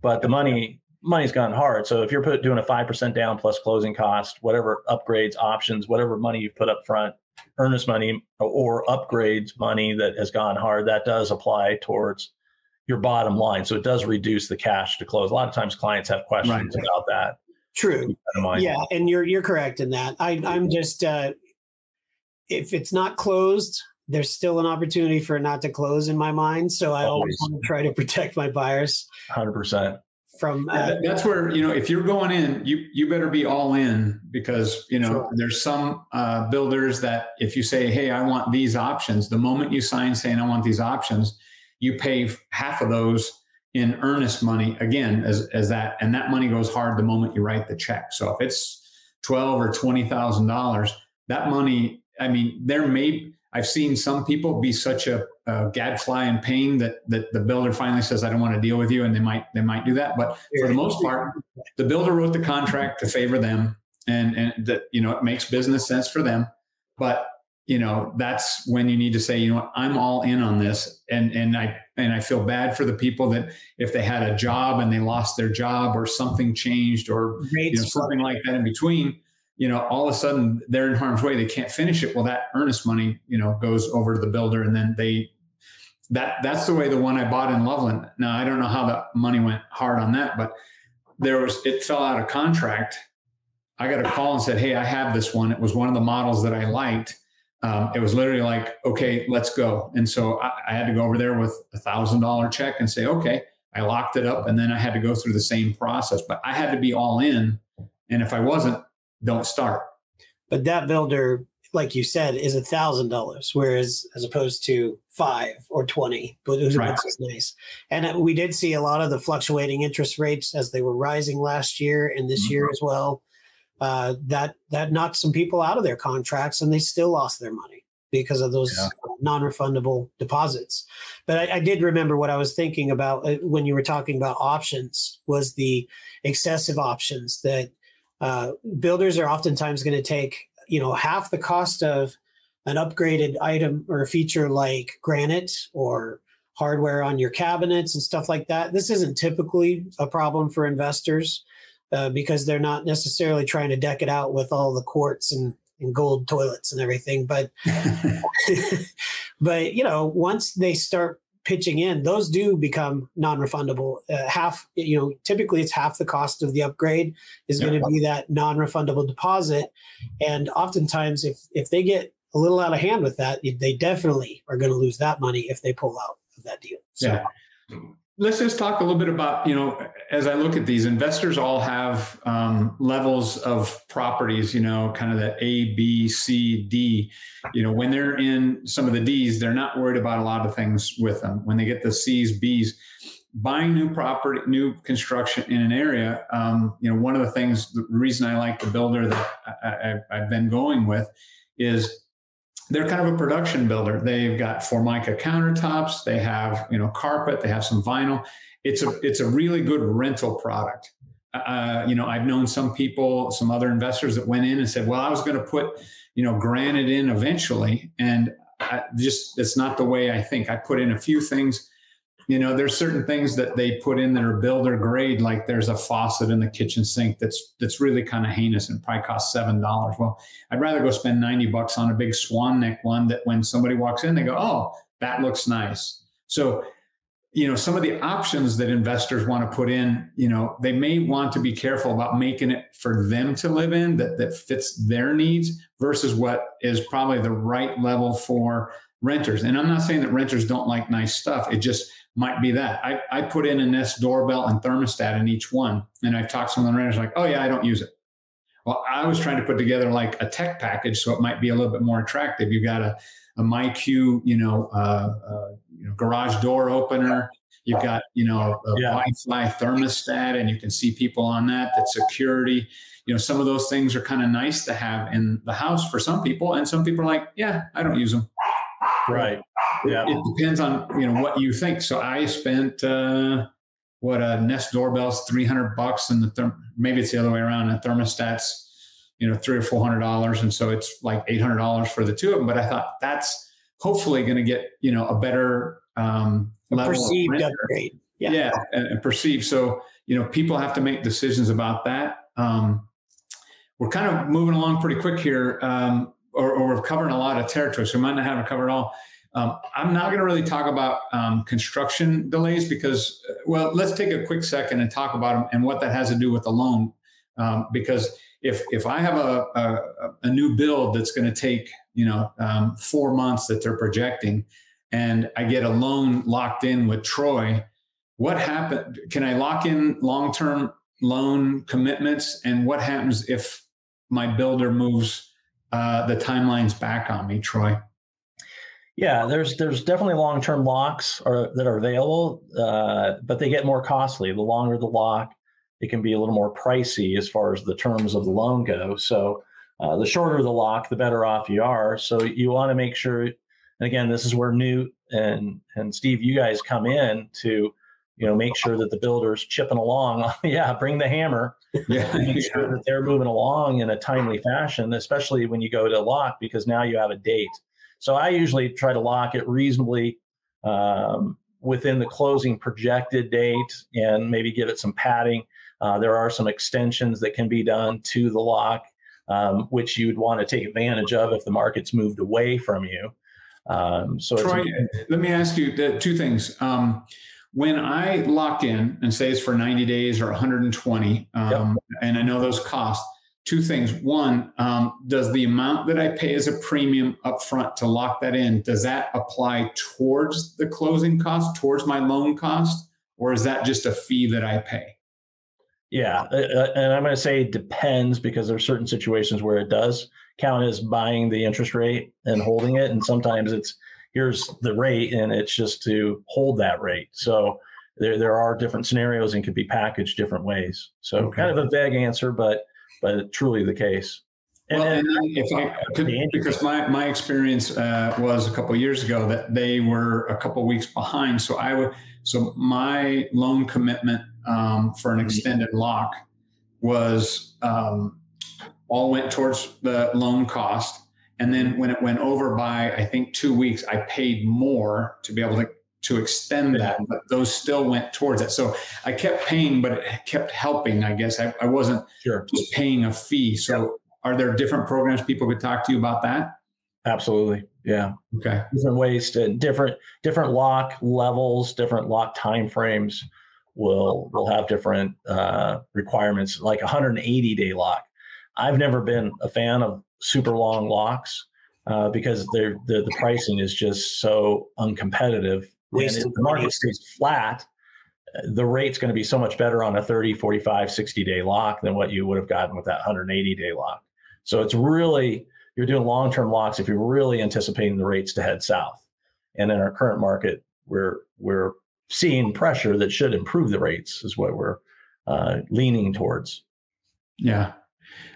But the money money's gone hard. So if you're put, doing a 5% down plus closing cost, whatever upgrades, options, whatever money you've put up front, earnest money or upgrades money that has gone hard, that does apply towards your bottom line. So it does reduce the cash to close. A lot of times clients have questions right. about that. True. Yeah. And you're, you're correct in that. I, I'm just, uh, if it's not closed, there's still an opportunity for it not to close in my mind. So I always, always want to try to protect my buyers. 100% from uh, that's where you know if you're going in you you better be all in because you know sure. there's some uh, builders that if you say hey i want these options the moment you sign saying i want these options you pay half of those in earnest money again as, as that and that money goes hard the moment you write the check so if it's 12 or 20 thousand dollars that money i mean there may i've seen some people be such a, a gadfly in pain that that the builder finally says i don't want to deal with you and they might they might do that. But for the most part the builder wrote the contract to favor them and and that you know it makes business sense for them. But you know that's when you need to say you know what? I'm all in on this. And and i and i feel bad for the people that if they had a job and they lost their job or something changed or you know, something like that in between you know all of a sudden they're in harm's way they can't finish it well that earnest money you know goes over to the builder and then they that that's the way the one i bought in loveland now i don't know how the money went hard on that but there was it fell out of contract i got a call and said hey i have this one it was one of the models that i liked um, it was literally like, okay, let's go. And so I, I had to go over there with a thousand dollar check and say, okay, I locked it up. And then I had to go through the same process, but I had to be all in. And if I wasn't, don't start. But that builder, like you said, is a thousand dollars, whereas as opposed to five or 20, but it was right. nice. And uh, we did see a lot of the fluctuating interest rates as they were rising last year and this mm-hmm. year as well uh, that that knocked some people out of their contracts, and they still lost their money because of those yeah. non-refundable deposits. But I, I, did remember what I was thinking about uh, when you were talking about options was the excessive options that uh, builders are oftentimes going to take. You know, half the cost of an upgraded item or a feature like granite or hardware on your cabinets and stuff like that. This isn't typically a problem for investors uh, because they're not necessarily trying to deck it out with all the quartz and, and gold toilets and everything. But [laughs] [laughs] but you know, once they start pitching in, those do become non-refundable. Uh, half, you know, typically it's half the cost of the upgrade is yeah. going to be that non-refundable deposit, and oftentimes if if they get a little out of hand with that, they definitely are going to lose that money if they pull out of that deal. So, yeah let's just talk a little bit about you know as i look at these investors all have um, levels of properties you know kind of the a b c d. You know when they're in some of the d's they're not worried about a lot of things with them. When they get the c's b's buying new property new construction in an area um, you know one of the things the reason i like the builder that I, I, i've been going with is they're kind of a production builder. They've got Formica countertops. They have you know carpet. They have some vinyl. It's a it's a really good rental product. Uh, you know, I've known some people, some other investors that went in and said, "Well, I was going to put you know granite in eventually," and I just it's not the way I think. I put in a few things you know there's certain things that they put in that are builder grade like there's a faucet in the kitchen sink that's that's really kind of heinous and probably costs seven dollars. Well i'd rather go spend 90 bucks on a big swan neck one that when somebody walks in they go oh that looks nice. So you know some of the options that investors want to put in you know they may want to be careful about making it for them to live in that that fits their needs versus what is probably the right level for renters. And i'm not saying that renters don't like nice stuff. It just might be that. I, I put in a Nest doorbell and thermostat in each one. And I've talked to some of the renters like, oh, yeah, I don't use it. Well, I was trying to put together like a tech package so it might be a little bit more attractive. You've got a, a MyQ, you know, uh, uh, you know, garage door opener. You've got, you know, a yeah. Wi-Fi thermostat, and you can see people on that. That security. You know, some of those things are kind of nice to have in the house for some people, and some people are like, yeah, I don't use them. Right. Yeah. It, depends on you know what you think. So I spent uh, what a Nest doorbell's three hundred bucks, and the therm- maybe it's the other way around. A thermostat's you know three or four hundred dollars, and so it's like eight hundred dollars for the two of them. But I thought that's hopefully going to get you know a better um, a level perceived upgrade. Yeah, yeah, and, and perceived. So you know people have to make decisions about that. Um, we're kind of moving along pretty quick here. Um, or, or we're covering a lot of territory, so we might not have it covered all. Um, I'm not going to really talk about um, construction delays because, uh, well, let's take a quick second and talk about them and what that has to do with the loan. Um, because if if I have a, a, a new build that's going to take you know um, four months that they're projecting, and I get a loan locked in with Troy, what happened? Can I lock in long term loan commitments? And what happens if my builder moves? uh, the timelines back on me, Troy? Yeah, there's there's definitely long term locks are, that are available, uh, but they get more costly. The longer the lock, it can be a little more pricey as far as the terms of the loan go. So uh, the shorter the lock, the better off you are. So you want to make sure. And again, this is where Newt and and Steve, you guys come in to you know make sure that the builder's chipping along. [laughs] yeah, bring the hammer. Yeah, [laughs] make sure that they're moving along in a timely fashion, especially when you go to lock because now you have a date. So I usually try to lock it reasonably um, within the closing projected date and maybe give it some padding. Uh, there are some extensions that can be done to the lock, um, which you'd want to take advantage of if the market's moved away from you. Um, so, Troy, let me ask you two things. Um, when I lock in and say it's for 90 days or 120, um, yep. and I know those costs, two things. One, um, does the amount that I pay as a premium upfront to lock that in, does that apply towards the closing cost, towards my loan cost, or is that just a fee that I pay? Yeah, uh, uh and I'm going to say depends because there are certain situations where it does count as buying the interest rate and holding it, and sometimes it's here's the rate and it's just to hold that rate. So there there are different scenarios and could be packaged different ways. So okay. kind of a vague answer, but but truly the case. And, well, and if I could, because my, my experience uh, was a couple years ago that they were a couple weeks behind. So I would, so my loan commitment um, for an mm-hmm. extended lock was um, all went towards the loan cost. And then when it went over by, I think, two weeks, I paid more to be able to to extend that, but those still went towards it. So I kept paying, but it kept helping. I guess I, I wasn't sure. just paying a fee. So are there different programs people could talk to you about that? Absolutely. Yeah. Okay. Different ways to different different lock levels, different lock time frames will will have different uh, requirements. Like 180 day lock. I've never been a fan of super long locks uh, because they're, they're, the pricing is just so uncompetitive and if the market stays flat, the rate's going to be so much better on a 30, 45, 60 day lock than what you would have gotten with that 180 day lock. So it's really, you're doing long term locks if you're really anticipating the rates to head south. And in our current market, we're, we're seeing pressure that should improve the rates, is what we're uh, leaning towards. Yeah.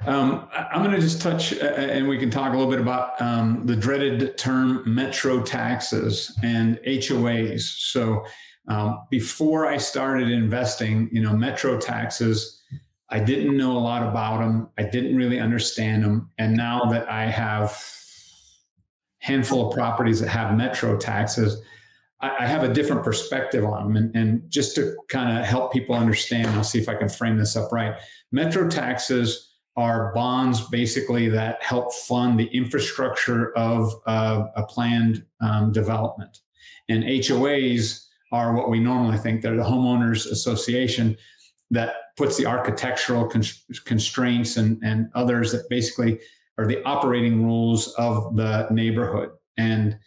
Um, I'm going to just touch, uh, and we can talk a little bit about um, the dreaded term metro taxes and HOAs. So, um, before I started investing, you know, metro taxes, I didn't know a lot about them. I didn't really understand them. And now that I have handful of properties that have metro taxes, I, I have a different perspective on them. And, and just to kind of help people understand, I'll see if I can frame this up right. Metro taxes are bonds basically that help fund the infrastructure of uh, a planned um, development. And HOAs are what we normally think they're the homeowners association that puts the architectural constraints and, and others that basically are the operating rules of the neighborhood. And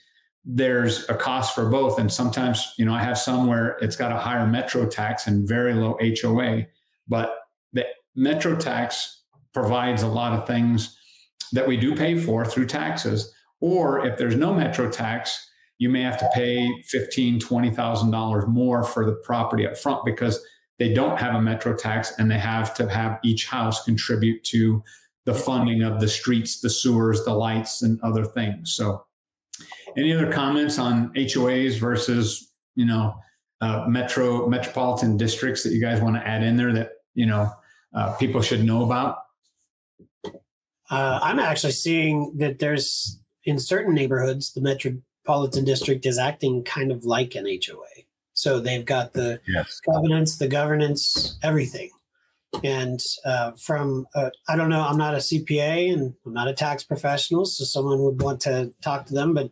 there's a cost for both. And sometimes, you know, I have some where it's got a higher metro tax and very low HOA, but the metro tax provides a lot of things that we do pay for through taxes. Or if there's no metro tax, you may have to pay fifteen, twenty thousand dollars more for the property up front because they don't have a metro tax and they have to have each house contribute to the funding of the streets, the sewers, the lights, and other things. So, any other comments on HOAs versus you know uh, metro metropolitan districts that you guys want to add in there that you know uh, people should know about? Uh, I'm actually seeing that there's in certain neighborhoods, the metropolitan district is acting kind of like an HOA. So they've got the yes. covenants, the governance, everything. And uh, from, uh, I don't know, I'm not a CPA and I'm not a tax professional, so someone would want to talk to them. But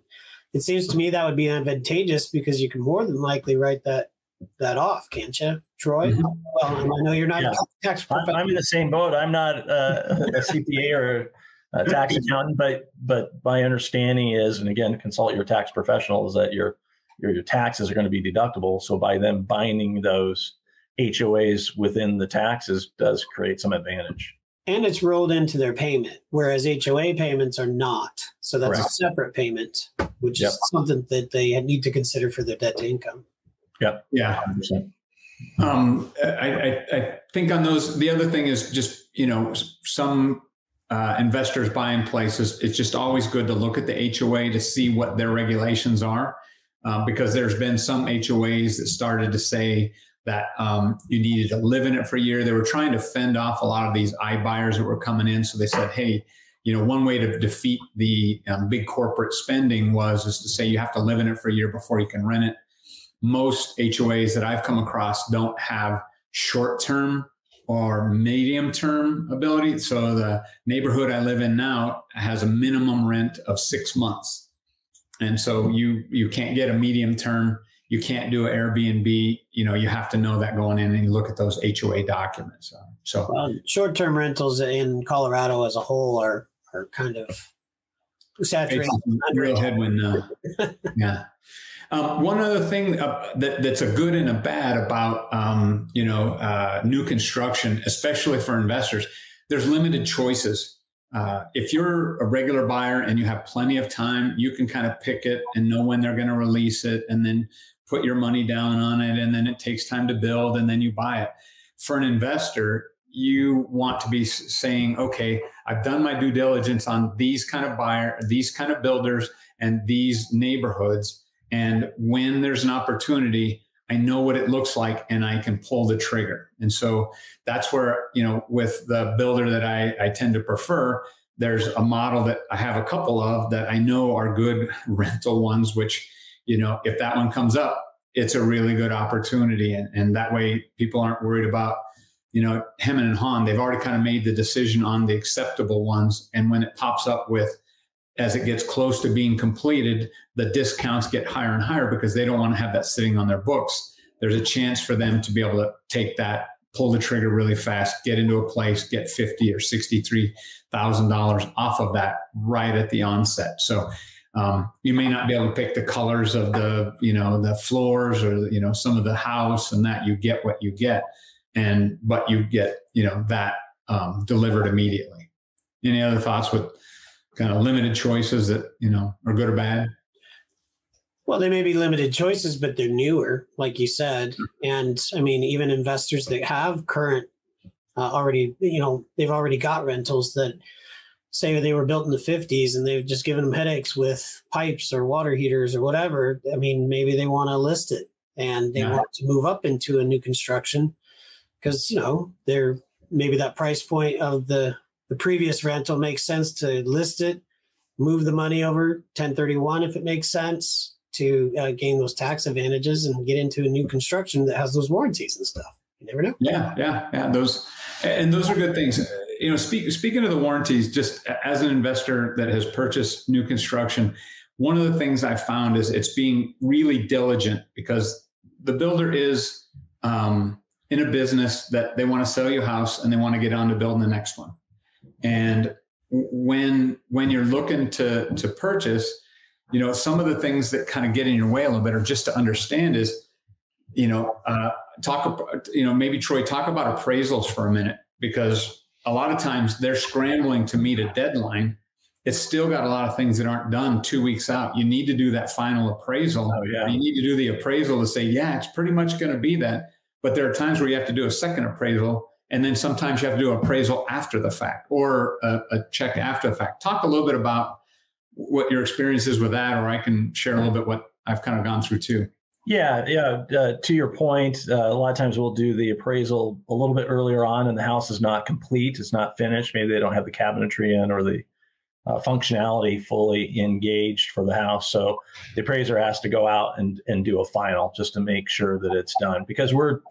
it seems to me that would be advantageous because you can more than likely write that that off, can't you, Troy? Mm-hmm. Well, I know you're not yeah. a tax professional. I'm in the same boat. I'm not uh, a CPA or a tax [laughs] accountant, but but my understanding is, and again, consult your tax professional, is that your your, your taxes are going to be deductible. So by them binding those HOAs within the taxes does create some advantage. and it's rolled into their payment, whereas HOA payments are not. So that's a separate payment, which yep. is something that they need to consider for their debt to income. Yep. Yeah. Um, I, I, I, think on those, the other thing is just, you know, some uh, investors buying places, it's just always good to look at the HOA to see what their regulations are. Uh, because there's been some HOAs that started to say, that um, you needed to live in it for a year. They were trying to fend off a lot of these iBuyers that were coming in. So they said, hey, you know, one way to defeat the um, big corporate spending was is to say you have to live in it for a year before you can rent it. Most HOAs that I've come across don't have short term or medium term ability. So the neighborhood I live in now has a minimum rent of six months. And so you you can't get a medium term you can't do an Airbnb. You know, you have to know that going in and you look at those HOA documents. Um, so well, short-term rentals in Colorado as a whole are are kind of saturated. Real headwind now. [laughs] yeah. Um, one other thing uh, that, that's a good and a bad about um, you know uh, new construction, especially for investors, there's limited choices. Uh, if you're a regular buyer and you have plenty of time, you can kind of pick it and know when they're going to release it, and then put your money down on it and then it takes time to build and then you buy it. For an investor, you want to be saying, okay, I've done my due diligence on these kind of buyer, these kind of builders and these neighborhoods. And when there's an opportunity, I know what it looks like and I can pull the trigger. And so that's where, you know, with the builder that I, I tend to prefer, there's a model that I have a couple of that I know are good [laughs] rental ones, which you know, if that one comes up, it's a really good opportunity. And, and that way people aren't worried about, you know, Hemin and Han, they've already kind of made the decision on the acceptable ones. And when it pops up with, as it gets close to being completed, the discounts get higher and higher because they don't want to have that sitting on their books. There's a chance for them to be able to take that, pull the trigger really fast, get into a place, get fifty or sixty-three thousand dollars off of that right at the onset. So um, you may not be able to pick the colors of the, you know, the floors or, you know, some of the house and that you get what you get. And, but you get, you know, that um, delivered immediately. Any other thoughts with kind of limited choices that, you know, are good or bad? Well, they may be limited choices, but they're newer, like you said. And I mean, even investors that have current uh, already, you know, they've already got rentals that say they were built in the 50s and they've just given them headaches with pipes or water heaters or whatever, I mean, maybe they want to list it and they yeah. want to move up into a new construction because, you know, they're maybe that price point of the, the previous rental makes sense to list it, move the money over 1031 if it makes sense to uh, gain those tax advantages and get into a new construction that has those warranties and stuff. You never know. Yeah, yeah, yeah. Those and those are good things you know, speak, speaking of the warranties, just as an investor that has purchased new construction, one of the things I found is it's being really diligent because the builder is um, in a business that they want to sell you a house and they want to get on to building the next one. And when when you're looking to to purchase, you know, some of the things that kind of get in your way a little bit, or just to understand is, you know, uh, talk, you know, maybe Troy, talk about appraisals for a minute because a lot of times they're scrambling to meet a deadline. It's still got a lot of things that aren't done two weeks out. You need to do that final appraisal. Oh, yeah. You need to do the appraisal to say, yeah, it's pretty much going to be that. But there are times where you have to do a second appraisal. And then sometimes you have to do appraisal after the fact or a, a check after the fact. Talk a little bit about what your experience is with that, or I can share a little bit what I've kind of gone through too. Yeah, yeah. Uh, to your point, uh, a lot of times we'll do the appraisal a little bit earlier on, and the house is not complete; it's not finished. Maybe they don't have the cabinetry in or the uh, functionality fully engaged for the house. So the appraiser has to go out and and do a final just to make sure that it's done because we're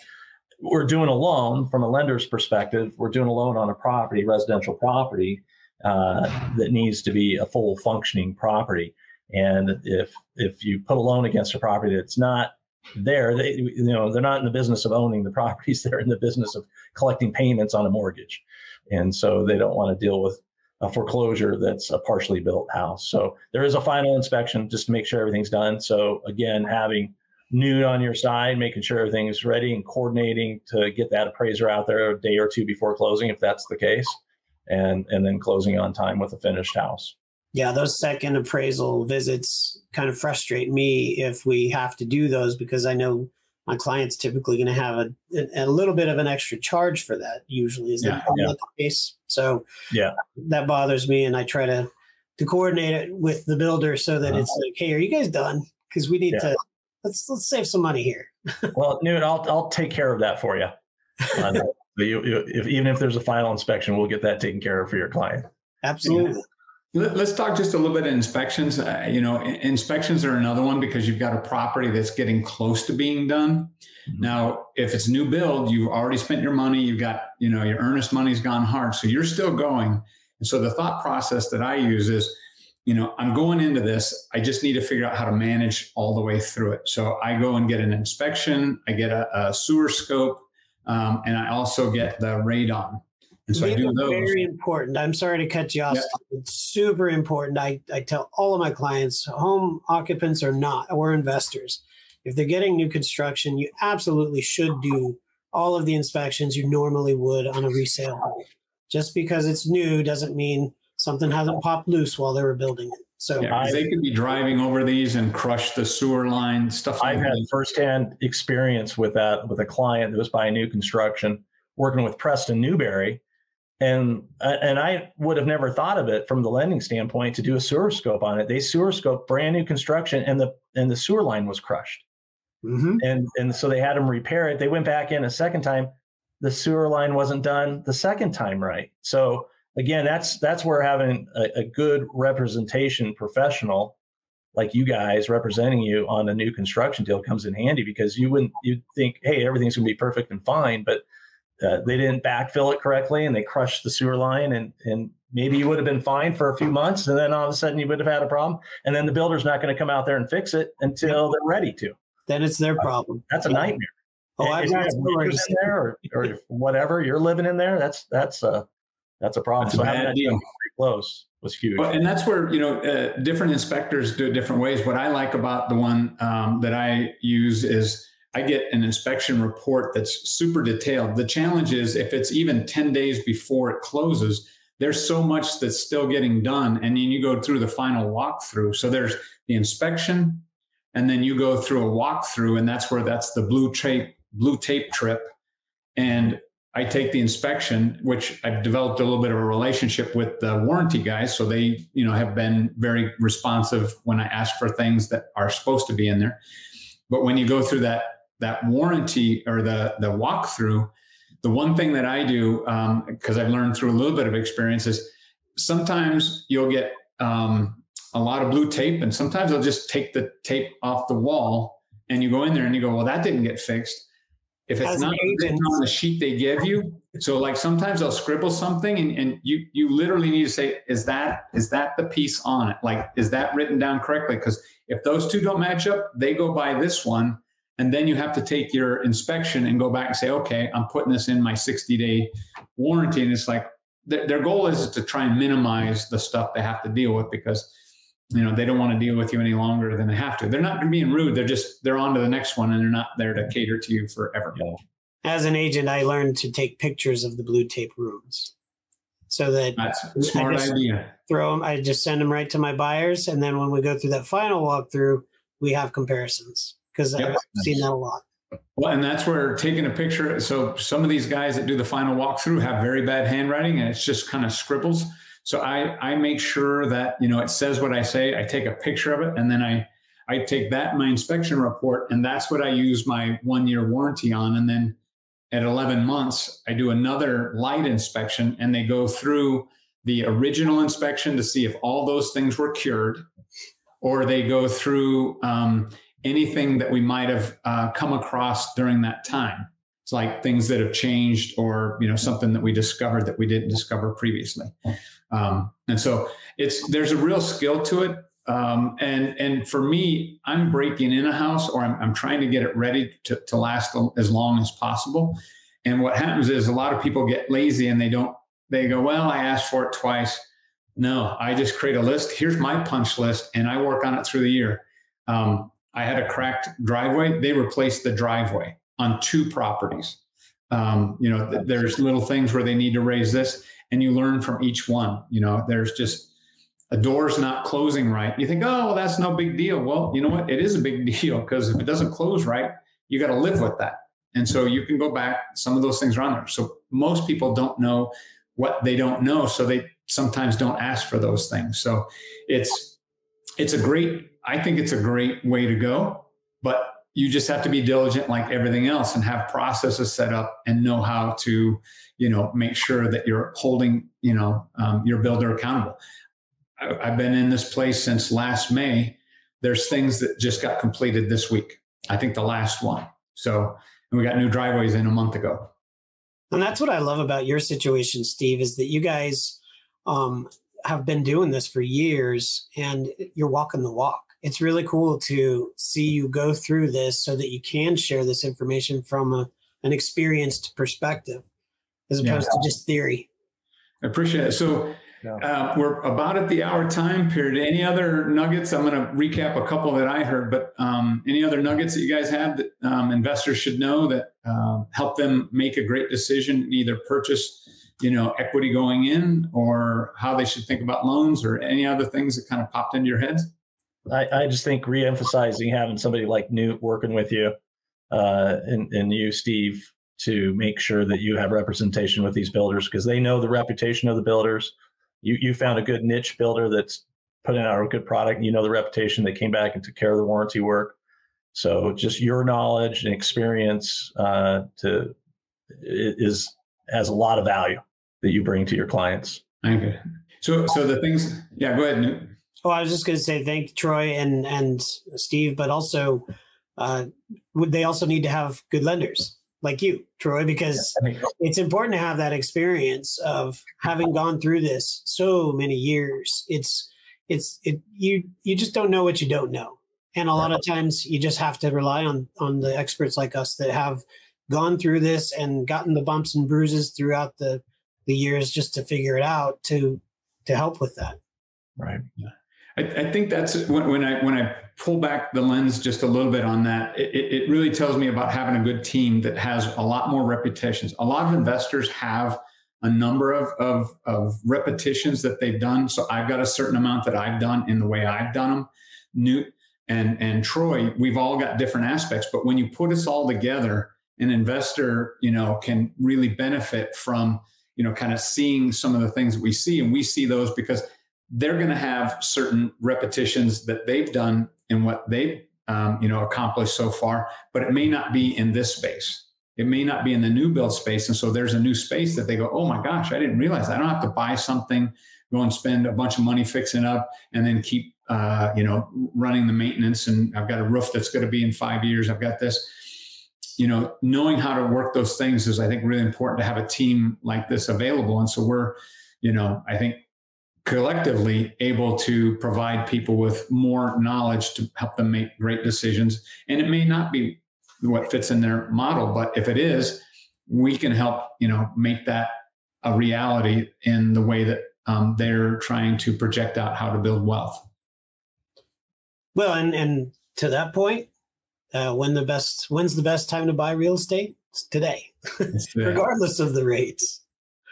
we're doing a loan from a lender's perspective. We're doing a loan on a property, residential property, uh, that needs to be a full functioning property. And if if you put a loan against a property that's not there, they you know they're not in the business of owning the [laughs] properties; they're in the business of collecting payments on a mortgage, and so they don't want to deal with a foreclosure that's a partially built house. So there is a final inspection just to make sure everything's done. So again, having Newt on your side, making sure everything's ready and coordinating to get that appraiser out there a day or two before closing, if that's the case. and and then closing on time with a finished house. Yeah, those second appraisal visits kind of frustrate me if we have to do those because I know my client's typically going to have a, a little bit of an extra charge for that. Usually, is yeah, yeah. the case? So yeah, that bothers me, and I try to to coordinate it with the builder so that uh-huh. it's like, hey, are you guys done? Because we need yeah. to let's let's save some money here. [laughs] well, Newt, I'll I'll take care of that for you. Uh, [laughs] you, you if, even if there's a final inspection, we'll get that taken care of for your client. Absolutely. Let's talk just a little bit of inspections. Uh, you know, inspections are another one because you've got a property that's getting close to being done. Mm-hmm. Now, if it's new build, you've already spent your money. You've got, you know, your earnest money's gone hard, so you're still going. And so the thought process that I use is, you know, I'm going into this. I just need to figure out how to manage all the way through it. So I go and get an inspection. I get a, a sewer scope, um, and I also get the radon. And so I do those. Very important. I'm sorry to cut you off. It's super important. I, I tell all of my clients, home occupants or not, or investors, if they're getting new construction, you absolutely should do all of the inspections you normally would on a resale home. Just because it's new doesn't mean something hasn't popped loose while they were building it. So yeah, they could be driving over these and crush the sewer line stuff. Like I've had firsthand experience with that with a client that was buying new construction, working with Preston Newberry and uh, and I would have never thought of it from the lending standpoint to do a sewer scope on it. They sewer scope brand new construction, and the and the sewer line was crushed, mm-hmm. and and so they had them repair it. They went back in a second time. The sewer line wasn't done the second time right. So again, that's that's where having a, a good representation professional like you guys representing you on a new construction deal comes in handy because you wouldn't you think hey everything's going to be perfect and fine, but uh, they didn't backfill it correctly and they crushed the sewer line and and maybe you would have been fine for a few months and then all of a sudden you would have had a problem and then the builder's not going to come out there and fix it until they're ready to. Then it's their problem. That's a nightmare. Oh i've got stories there or, or whatever you're living in there? That's that's a that's a problem that's so having that deal close was huge well, and that's where you know uh, different inspectors do it different ways what i like about the one um, that i use is I get an inspection report that's super detailed. The challenge is if it's even 10 days before it closes, there's so much that's still getting done. And then you go through the final walkthrough. So there's the inspection, and then you go through a walkthrough, and that's where that's the blue tape, blue tape trip. And I take the inspection, which I've developed a little bit of a relationship with the warranty guys. So they, you know, have been very responsive when I ask for things that are supposed to be in there. But when you go through that that warranty or the the walkthrough, the one thing that I do because um, I've learned through a little bit of experience is sometimes you'll get um, a lot of blue tape, and sometimes they'll just take the tape off the wall, and you go in there and you go, well, that didn't get fixed. If it's As not written on the sheet they give you, so like sometimes they'll scribble something, and, and you you literally need to say, is that is that the piece on it? Like, is that written down correctly? Because if those two don't match up, they go by this one and then you have to take your inspection and go back and say, okay, I'm putting this in my 60 day warranty. And it's like th- their goal is to try and minimize the stuff they have to deal with because you know they don't want to deal with you any longer than they have to. They're not being rude. They're just they're on to the next one and they're not there to cater to you forever. As an agent, I learned to take pictures of the blue tape rooms so that that's a smart idea. Throw them. I just send them right to my buyers, and then when we go through that final walkthrough, we have comparisons because yep. I've seen that a lot. Well, and that's where taking a picture. So some of these guys that do the final walkthrough have very bad handwriting, and it's just kind of scribbles. So I I make sure that you know it says what I say. I take a picture of it, and then I I take that in my inspection report, and that's what I use my one year warranty on. And then at 11 months, I do another light inspection, and they go through the original inspection to see if all those things were cured, or they go through um, anything that we might have uh, come across during that time. It's like things that have changed or you know something that we discovered that we didn't discover previously. Um, and so it's there's a real skill to it. Um, and and for me, I'm breaking in a house or I'm, I'm trying to get it ready to, to last as long as possible. And what happens is a lot of people get lazy and they don't they go, well, I asked for it twice. No, I just create a list. Here's my punch list, and I work on it through the year. Um, I had a cracked driveway. They replaced the driveway on two properties. um, you know, th- there's little things where they need to raise this, and you learn from each one. You know, there's just a door's not closing right. You think, oh, well, that's no big deal. Well, you know what? It is a big [laughs] deal because if it doesn't close right, you got to live with that. And so you can go back. Some of those things are on there. So most people don't know what they don't know, so they sometimes don't ask for those things. So it's it's a great. I think it's a great way to go, but you just have to be diligent like everything else and have processes set up and know how to you know make sure that you're holding you know um, your builder accountable. I, i've been in this place since last may. There's things that just got completed this week. I think the last one. So and we got new driveways in a month ago. And that's what i love about your situation steve is that you guys um, have been doing this for years and you're walking the walk it's really cool to see you go through this so that you can share this information from a, an experienced perspective as opposed yeah. to just theory. I appreciate it. So uh, we're about at the hour time period. Any other nuggets? I'm going to recap a couple that I heard, but um, any other nuggets that you guys have that um, investors should know that uh, help them make a great decision, either purchase, you know, equity going in, or how they should think about loans, or any other things that kind of popped into your heads? I, I just think reemphasizing having somebody like Newt working with you uh, and, and you, Steve, to make sure that you have representation with these builders because they know the reputation of the builders. You you found a good niche builder that's putting out a good product. You know the reputation. They came back and took care of the warranty work. So just your knowledge and experience uh, to is has a lot of value that you bring to your clients. You. So so the things, yeah, go ahead. Oh, I was just going to say thank Troy and and Steve, but also uh, they also need to have good lenders like you, Troy, because it's important to have that experience of having gone through this so many years. It's it's it you you just don't know what you don't know, and a lot of times you just have to rely on on the experts like us that have gone through this and gotten the bumps and bruises throughout the the years just to figure it out to to help with that. Right. I, I think that's when, when, I when I pull back the lens just a little bit on that. It, it really tells me about having a good team that has a lot more repetitions. A lot of investors have a number of, of, of repetitions that they've done. So I've got a certain amount that I've done in the way I've done them. Newt and and Troy, we've all got different aspects, but when you put us all together, an investor, you know, can really benefit from, you know, kind of seeing some of the things that we see, and we see those because they're going to have certain repetitions that they've done in what they've um, you know accomplished so far but it may not be in this space. It may not be in the new build space and so there's a new space that they go oh my gosh i didn't realize i don't have to buy something go and spend a bunch of money fixing up and then keep uh, you know running the maintenance and i've got a roof that's going to be in five years i've got this. You know knowing how to work those things is i think really important to have a team like this available and so we're you know i think collectively able to provide people with more knowledge to help them make great decisions. And it may not be what fits in their model, but if it is, we can help you know make that a reality in the way that um, they're trying to project out how to build wealth. Well, and and to that point, uh, when the best when's the best time to buy real estate? It's today, it's [laughs] today. regardless of the rates.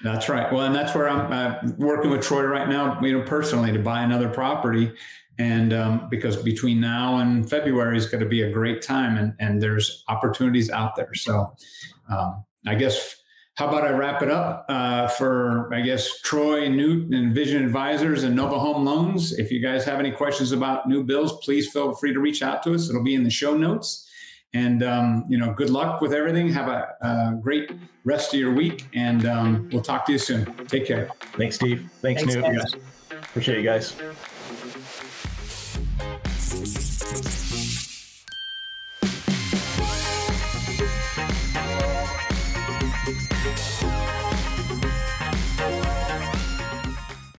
That's right. Well, and that's where I'm uh, working with Troy right now, you know, personally to buy another property. And um, because between now and February is going to be a great time and, and there's opportunities out there. So um, I guess, how about I wrap it up uh, for, I guess, Troy, Newt, and Vision Advisors and Nova Home Loans. If you guys have any questions about new builds, please feel free to reach out to us. It'll be in the show notes. And um, you know, good luck with everything. Have a, a great rest of your week, and um, we'll talk to you soon. Take care. Thanks, Steve. Thanks, Thanks Newt. Appreciate you guys.